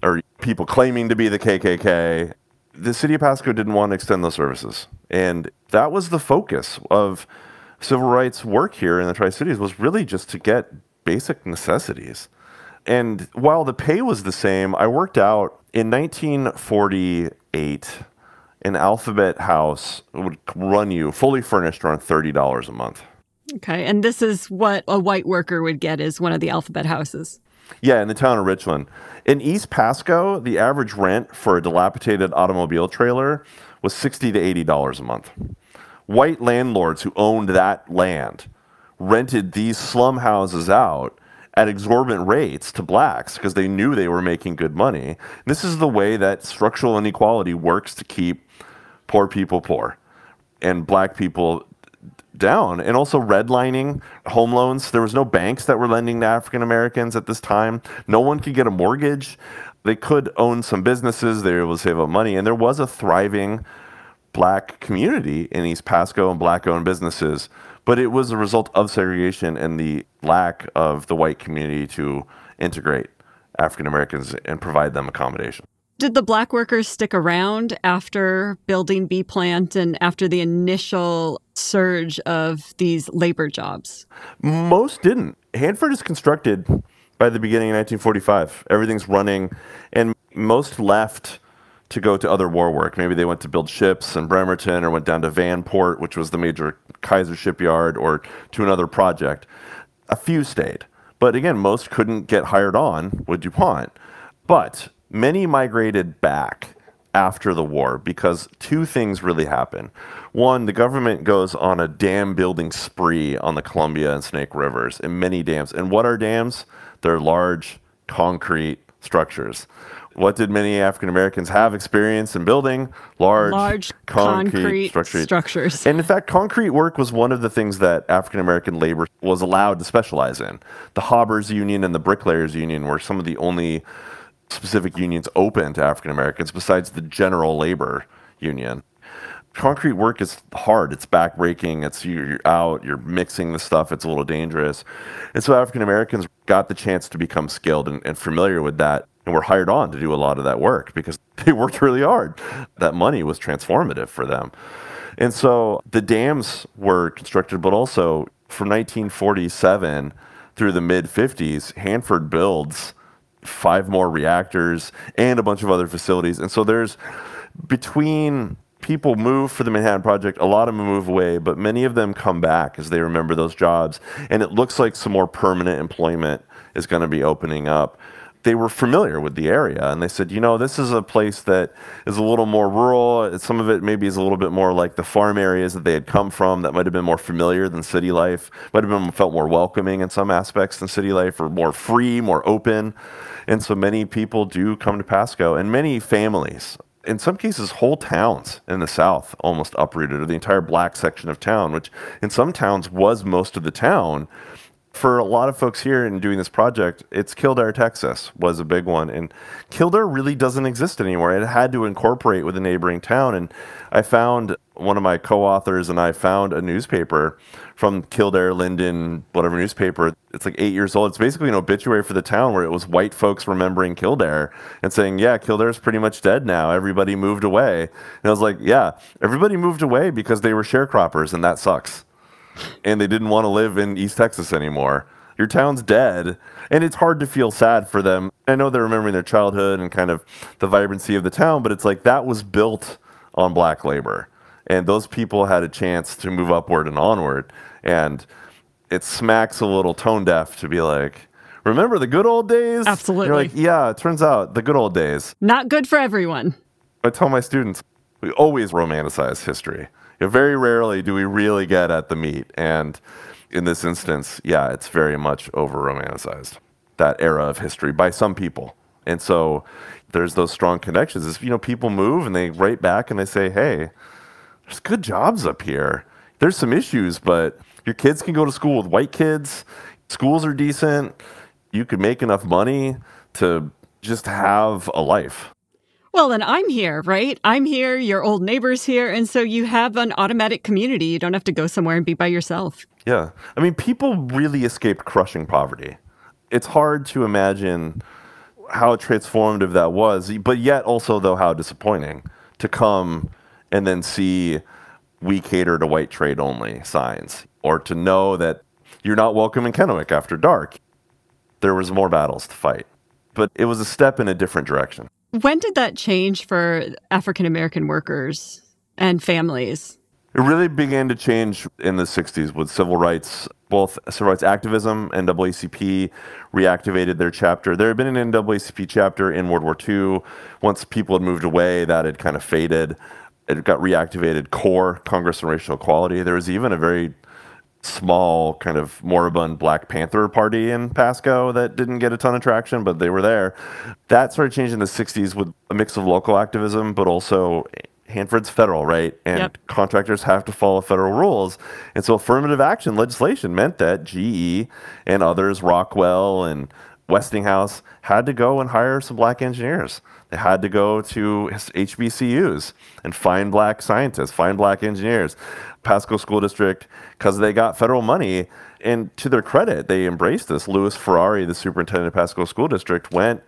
or people claiming to be the KKK. The city of Pasco didn't want to extend those services, and that was the focus of civil rights work here in the Tri Cities was really just to get basic necessities. And while the pay was the same, I worked out in 1948, an alphabet house would run you fully furnished around $30 a month. Okay. And this is what a white worker would get as one of the alphabet houses. Yeah, in the town of Richland. In East Pasco, the average rent for a dilapidated automobile trailer was 60 to $80 a month. White landlords who owned that land rented these slum houses out at exorbitant rates to blacks because they knew they were making good money. This is the way that structural inequality works to keep poor people poor and black people down. And also redlining home loans. There was no banks that were lending to African Americans at this time. No one could get a mortgage. They could own some businesses. They were able to save up money. And there was a thriving black community in East Pasco and black owned businesses but it was a result of segregation and the lack of the white community to integrate African Americans and provide them accommodation. Did the black workers stick around after building B plant and after the initial surge of these labor jobs? Most didn't. Hanford is constructed by the beginning of 1945. Everything's running, and most left to go to other war work. Maybe they went to build ships in Bremerton or went down to Vanport, which was the major Kaiser shipyard, or to another project. A few stayed. But again, most couldn't get hired on with DuPont. But many migrated back after the war because two things really happen. One, the government goes on a dam building spree on the Columbia and Snake Rivers and many dams. And what are dams? They're large concrete structures. What did many African Americans have experience in building? Large, large concrete, concrete structures. And in fact, concrete work was one of the things that African American labor was allowed to specialize in. The Hobbers Union and the Bricklayers Union were some of the only specific unions open to African Americans besides the General Labor Union. Concrete work is hard. It's backbreaking. It's you're out. You're mixing the stuff. It's a little dangerous, and so African Americans got the chance to become skilled and, and familiar with that, and were hired on to do a lot of that work because they worked really hard. That money was transformative for them, and so the dams were constructed, but also from 1947 through the mid 50s, Hanford builds five more reactors and a bunch of other facilities. And so there's between people move for the Manhattan Project, a lot of them move away, but many of them come back as they remember those jobs. And it looks like some more permanent employment is going to be opening up they were familiar with the area and they said, you know, this is a place that is a little more rural. Some of it maybe is a little bit more like the farm areas that they had come from that might have been more familiar than city life, might have been felt more welcoming in some aspects than city life or more free, more open. And so many people do come to Pasco and many families. In some cases, whole towns in the South almost uprooted, or the entire black section of town, which in some towns was most of the town for a lot of folks here in doing this project, it's Kildare, Texas was a big one. And Kildare really doesn't exist anymore. It had to incorporate with a neighboring town. And I found one of my co-authors and I found a newspaper from Kildare, Linden, whatever newspaper. It's like eight years old. It's basically an obituary for the town where it was white folks remembering Kildare and saying, yeah, Kildare's pretty much dead now. Everybody moved away. And I was like, yeah, everybody moved away because they were sharecroppers and that sucks and they didn't want to live in East Texas anymore. Your town's dead, and it's hard to feel sad for them. I know they're remembering their childhood and kind of the vibrancy of the town, but it's like that was built on black labor. And those people had a chance to move upward and onward. And it smacks a little tone deaf to be like, remember the good old days? Absolutely. You're like, yeah, it turns out the good old days. Not good for everyone. I tell my students, we always romanticize history know, very rarely do we really get at the meat. And in this instance, yeah, it's very much over romanticized, that era of history by some people. And so there's those strong connections. Is you know, people move and they write back and they say, hey, there's good jobs up here. There's some issues, but your kids can go to school with white kids. Schools are decent. You could make enough money to just have a life. Well, then I'm here, right? I'm here, your old neighbor's here. And so you have an automatic community. You don't have to go somewhere and be by yourself. Yeah. I mean, people really escaped crushing poverty. It's hard to imagine how transformative that was, but yet also, though, how disappointing to come and then see we cater to white trade only signs, or to know that you're not welcome in Kennewick after dark. There was more battles to fight, but it was a step in a different direction. When did that change for African American workers and families? It really began to change in the 60s with civil rights, both civil rights activism, and NAACP reactivated their chapter. There had been an NAACP chapter in World War II. Once people had moved away, that had kind of faded. It got reactivated. CORE, Congress on Racial Equality. There was even a very small kind of moribund Black Panther party in Pasco that didn't get a ton of traction, but they were there. That started changing in the 60s with a mix of local activism, but also Hanford's federal, right? And yep. contractors have to follow federal rules. And so affirmative action legislation meant that GE and others, Rockwell and Westinghouse, had to go and hire some black engineers. They had to go to HBCUs and find black scientists, find black engineers. Pasco School District, because they got federal money, and to their credit, they embraced this. Louis Ferrari, the superintendent of Pasco School District, went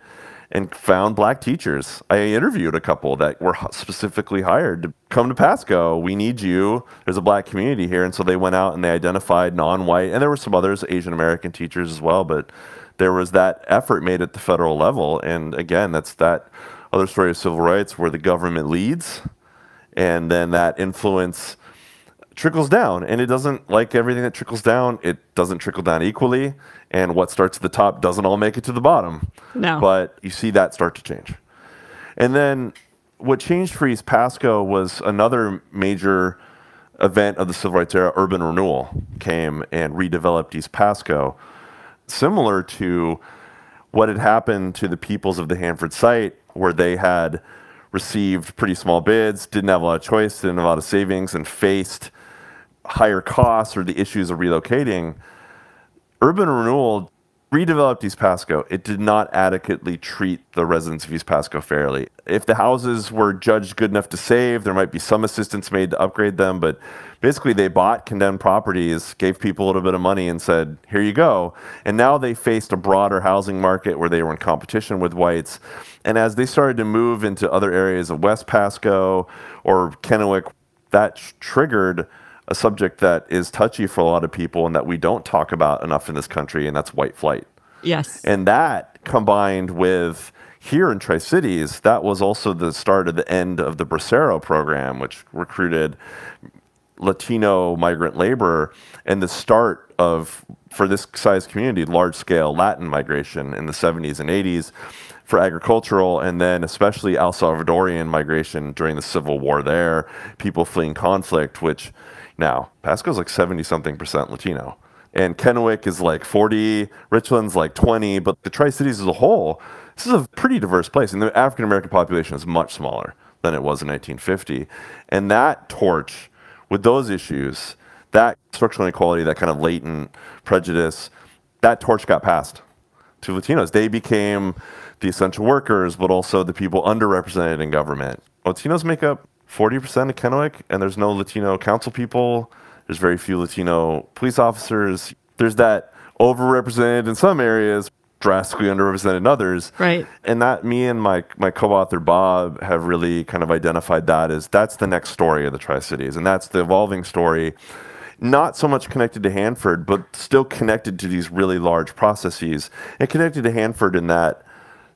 and found black teachers. I interviewed a couple that were specifically hired to come to Pasco. We need you. There's a black community here. And so they went out and they identified non white, and there were some others, Asian American teachers as well. But there was that effort made at the federal level. And again, that's that other story of civil rights where the government leads and then that influence trickles down. And it doesn't like everything that trickles down it doesn't trickle down equally. And what starts at the top doesn't all make it to the bottom. No. But you see that start to change. And then what changed for east pasco was another major event of the civil rights era urban renewal came and redeveloped east pasco similar to what had happened to the peoples of the hanford site where they had received pretty small bids didn't have a lot of choice didn't have a lot of savings and faced higher costs or the issues of relocating, urban renewal redeveloped East Pasco. It did not adequately treat the residents of East Pasco fairly. If the houses were judged good enough to save, there might be some assistance made to upgrade them, but basically they bought condemned properties, gave people a little bit of money and said, "Here you go." And now they faced a broader housing market where they were in competition with whites. And as they started to move into other areas of West Pasco or Kennewick, that triggered a subject that is touchy for a lot of people and that we don't talk about enough in this country, and that's white flight. Yes. And that combined with here in Tri Cities, that was also the start of the end of the Bracero program, which recruited Latino migrant labor and the start of, for this size community, large scale Latin migration in the 70s and 80s for agricultural, and then especially El Salvadorian migration during the Civil War there, people fleeing conflict, which now. Pasco's like 70 something percent Latino. And Kennewick is like 40, Richland's like 20, but the Tri Cities as a whole, this is a pretty diverse place. And the African American population is much smaller than it was in 1950. And that torch, with those issues, that structural inequality, that kind of latent prejudice, that torch got passed to Latinos. They became the essential workers, but also the people underrepresented in government. Latinos make up 40% of Kennewick, and there's no Latino council people. There's very few Latino police officers. There's that overrepresented in some areas, drastically underrepresented in others. Right. And that me and my my co-author Bob have really kind of identified that as that's the next story of the Tri-Cities. And that's the evolving story. Not so much connected to Hanford, but still connected to these really large processes. And connected to Hanford in that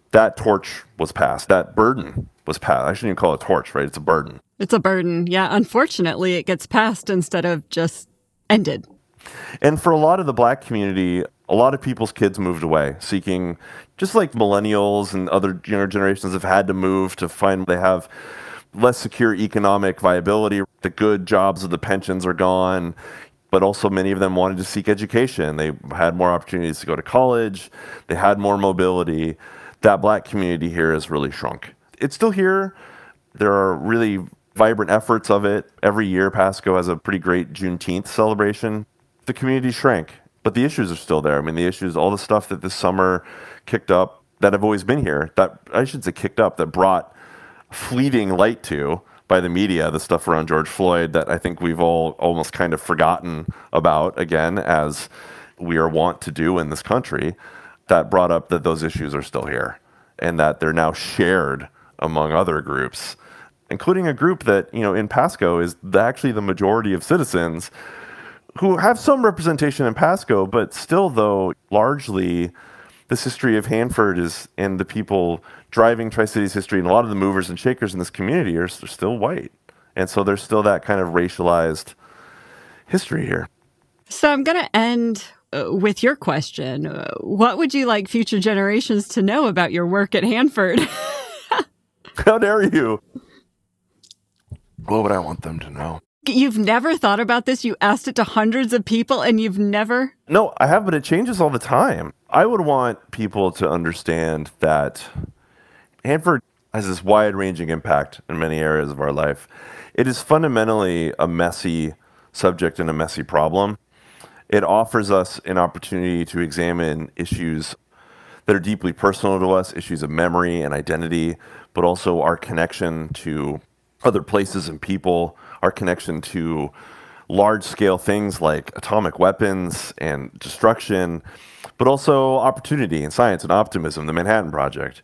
that torch was passed. That burden was passed. I shouldn't even call it a torch, right? It's a burden. It's a burden. Yeah. Unfortunately, it gets passed instead of just ended. And for a lot of the black community, a lot of people's kids moved away seeking, just like millennials and other younger generations have had to move to find they have less secure economic viability. The good jobs of the pensions are gone, but also many of them wanted to seek education. They had more opportunities to go to college, they had more mobility. That black community here has really shrunk it's still here. There are really vibrant efforts of it. Every year, Pasco has a pretty great Juneteenth celebration. The community shrank, but the issues are still there. I mean, the issues, all the stuff that this summer kicked up that have always been here, that I should say kicked up, that brought fleeting light to by the media, the stuff around George Floyd that I think we've all almost kind of forgotten about again, as we are wont to do in this country, that brought up that those issues are still here and that they're now shared among other groups, including a group that, you know, in Pasco is actually the majority of citizens who have some representation in Pasco, but still, though, largely this history of Hanford is and the people driving Tri Cities history and a lot of the movers and shakers in this community are, still white. And so there's still that kind of racialized history here. So I'm going to end uh, with your question. Uh, what would you like future generations to know about your work at Hanford? How dare you? What would I want them to know? You've never thought about this? You asked it to hundreds of people and you've never? No, I have, but it changes all the time. I would want people to understand that Hanford has this wide ranging impact in many areas of our life. It is fundamentally a messy subject and a messy problem. It offers us an opportunity to examine issues that are deeply personal to us, issues of memory and identity, but also our connection to other places and people, our connection to large scale things like atomic weapons and destruction, but also opportunity and science and optimism, the Manhattan Project.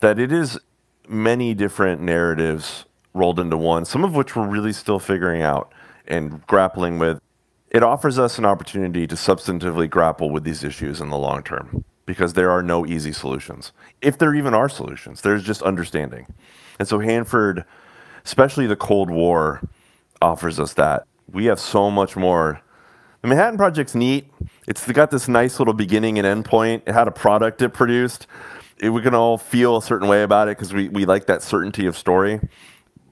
that it is many different narratives rolled into one, some of which we're really still figuring out and grappling with. It offers us an opportunity to substantively grapple with these issues in the long term because there are no easy solutions. If there even are solutions, there's just understanding. And so Hanford, especially the Cold War, offers us that. We have so much more. The Manhattan Project's neat. It's got this nice little beginning and end point. It had a product it produced. It, we can all feel a certain way about it because we, we like that certainty of story.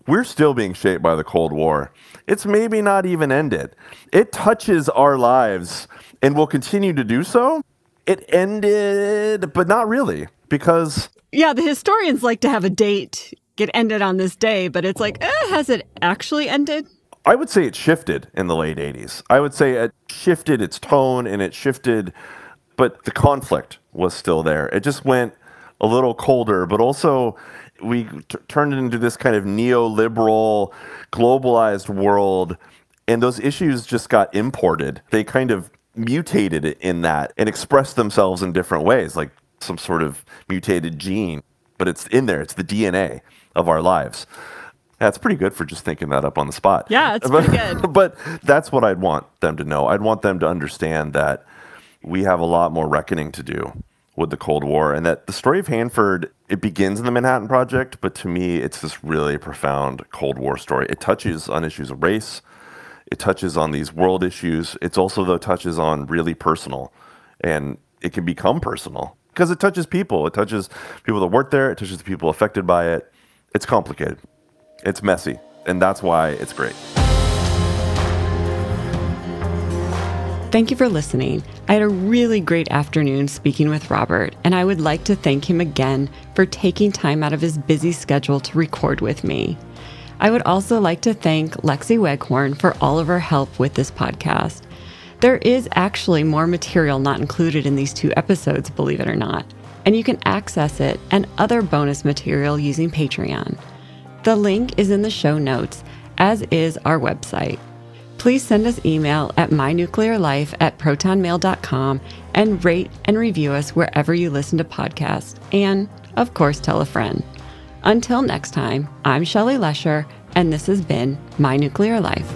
We're still being shaped by the Cold War. It's maybe not even ended. It touches our lives and will continue to do so. It ended, but not really, because. Yeah, the historians like to have a date get ended on this day, but it's like, eh, has it actually ended? I would say it shifted in the late 80s. I would say it shifted its tone and it shifted, but the conflict was still there. It just went a little colder, but also we t- turned it into this kind of neoliberal, globalized world, and those issues just got imported. They kind of mutated in that and expressed themselves in different ways, like some sort of mutated gene, but it's in there, it's the DNA of our lives. That's pretty good for just thinking that up on the spot. Yeah, it's pretty good. but that's what I'd want them to know. I'd want them to understand that we have a lot more reckoning to do with the Cold War and that the story of Hanford it begins in the Manhattan Project, but to me it's this really profound Cold War story. It touches on issues of race, it touches on these world issues. It's also though touches on really personal and it can become personal because it touches people. It touches people that work there, it touches the people affected by it. It's complicated. It's messy, and that's why it's great. Thank you for listening. I had a really great afternoon speaking with Robert, and I would like to thank him again for taking time out of his busy schedule to record with me. I would also like to thank Lexi Weghorn for all of her help with this podcast. There is actually more material not included in these two episodes, believe it or not, and you can access it and other bonus material using Patreon. The link is in the show notes, as is our website. Please send us email at mynuclearlife at protonmail.com and rate and review us wherever you listen to podcasts. And, of course, tell a friend. Until next time, I'm Shelly Lesher, and this has been My Nuclear Life.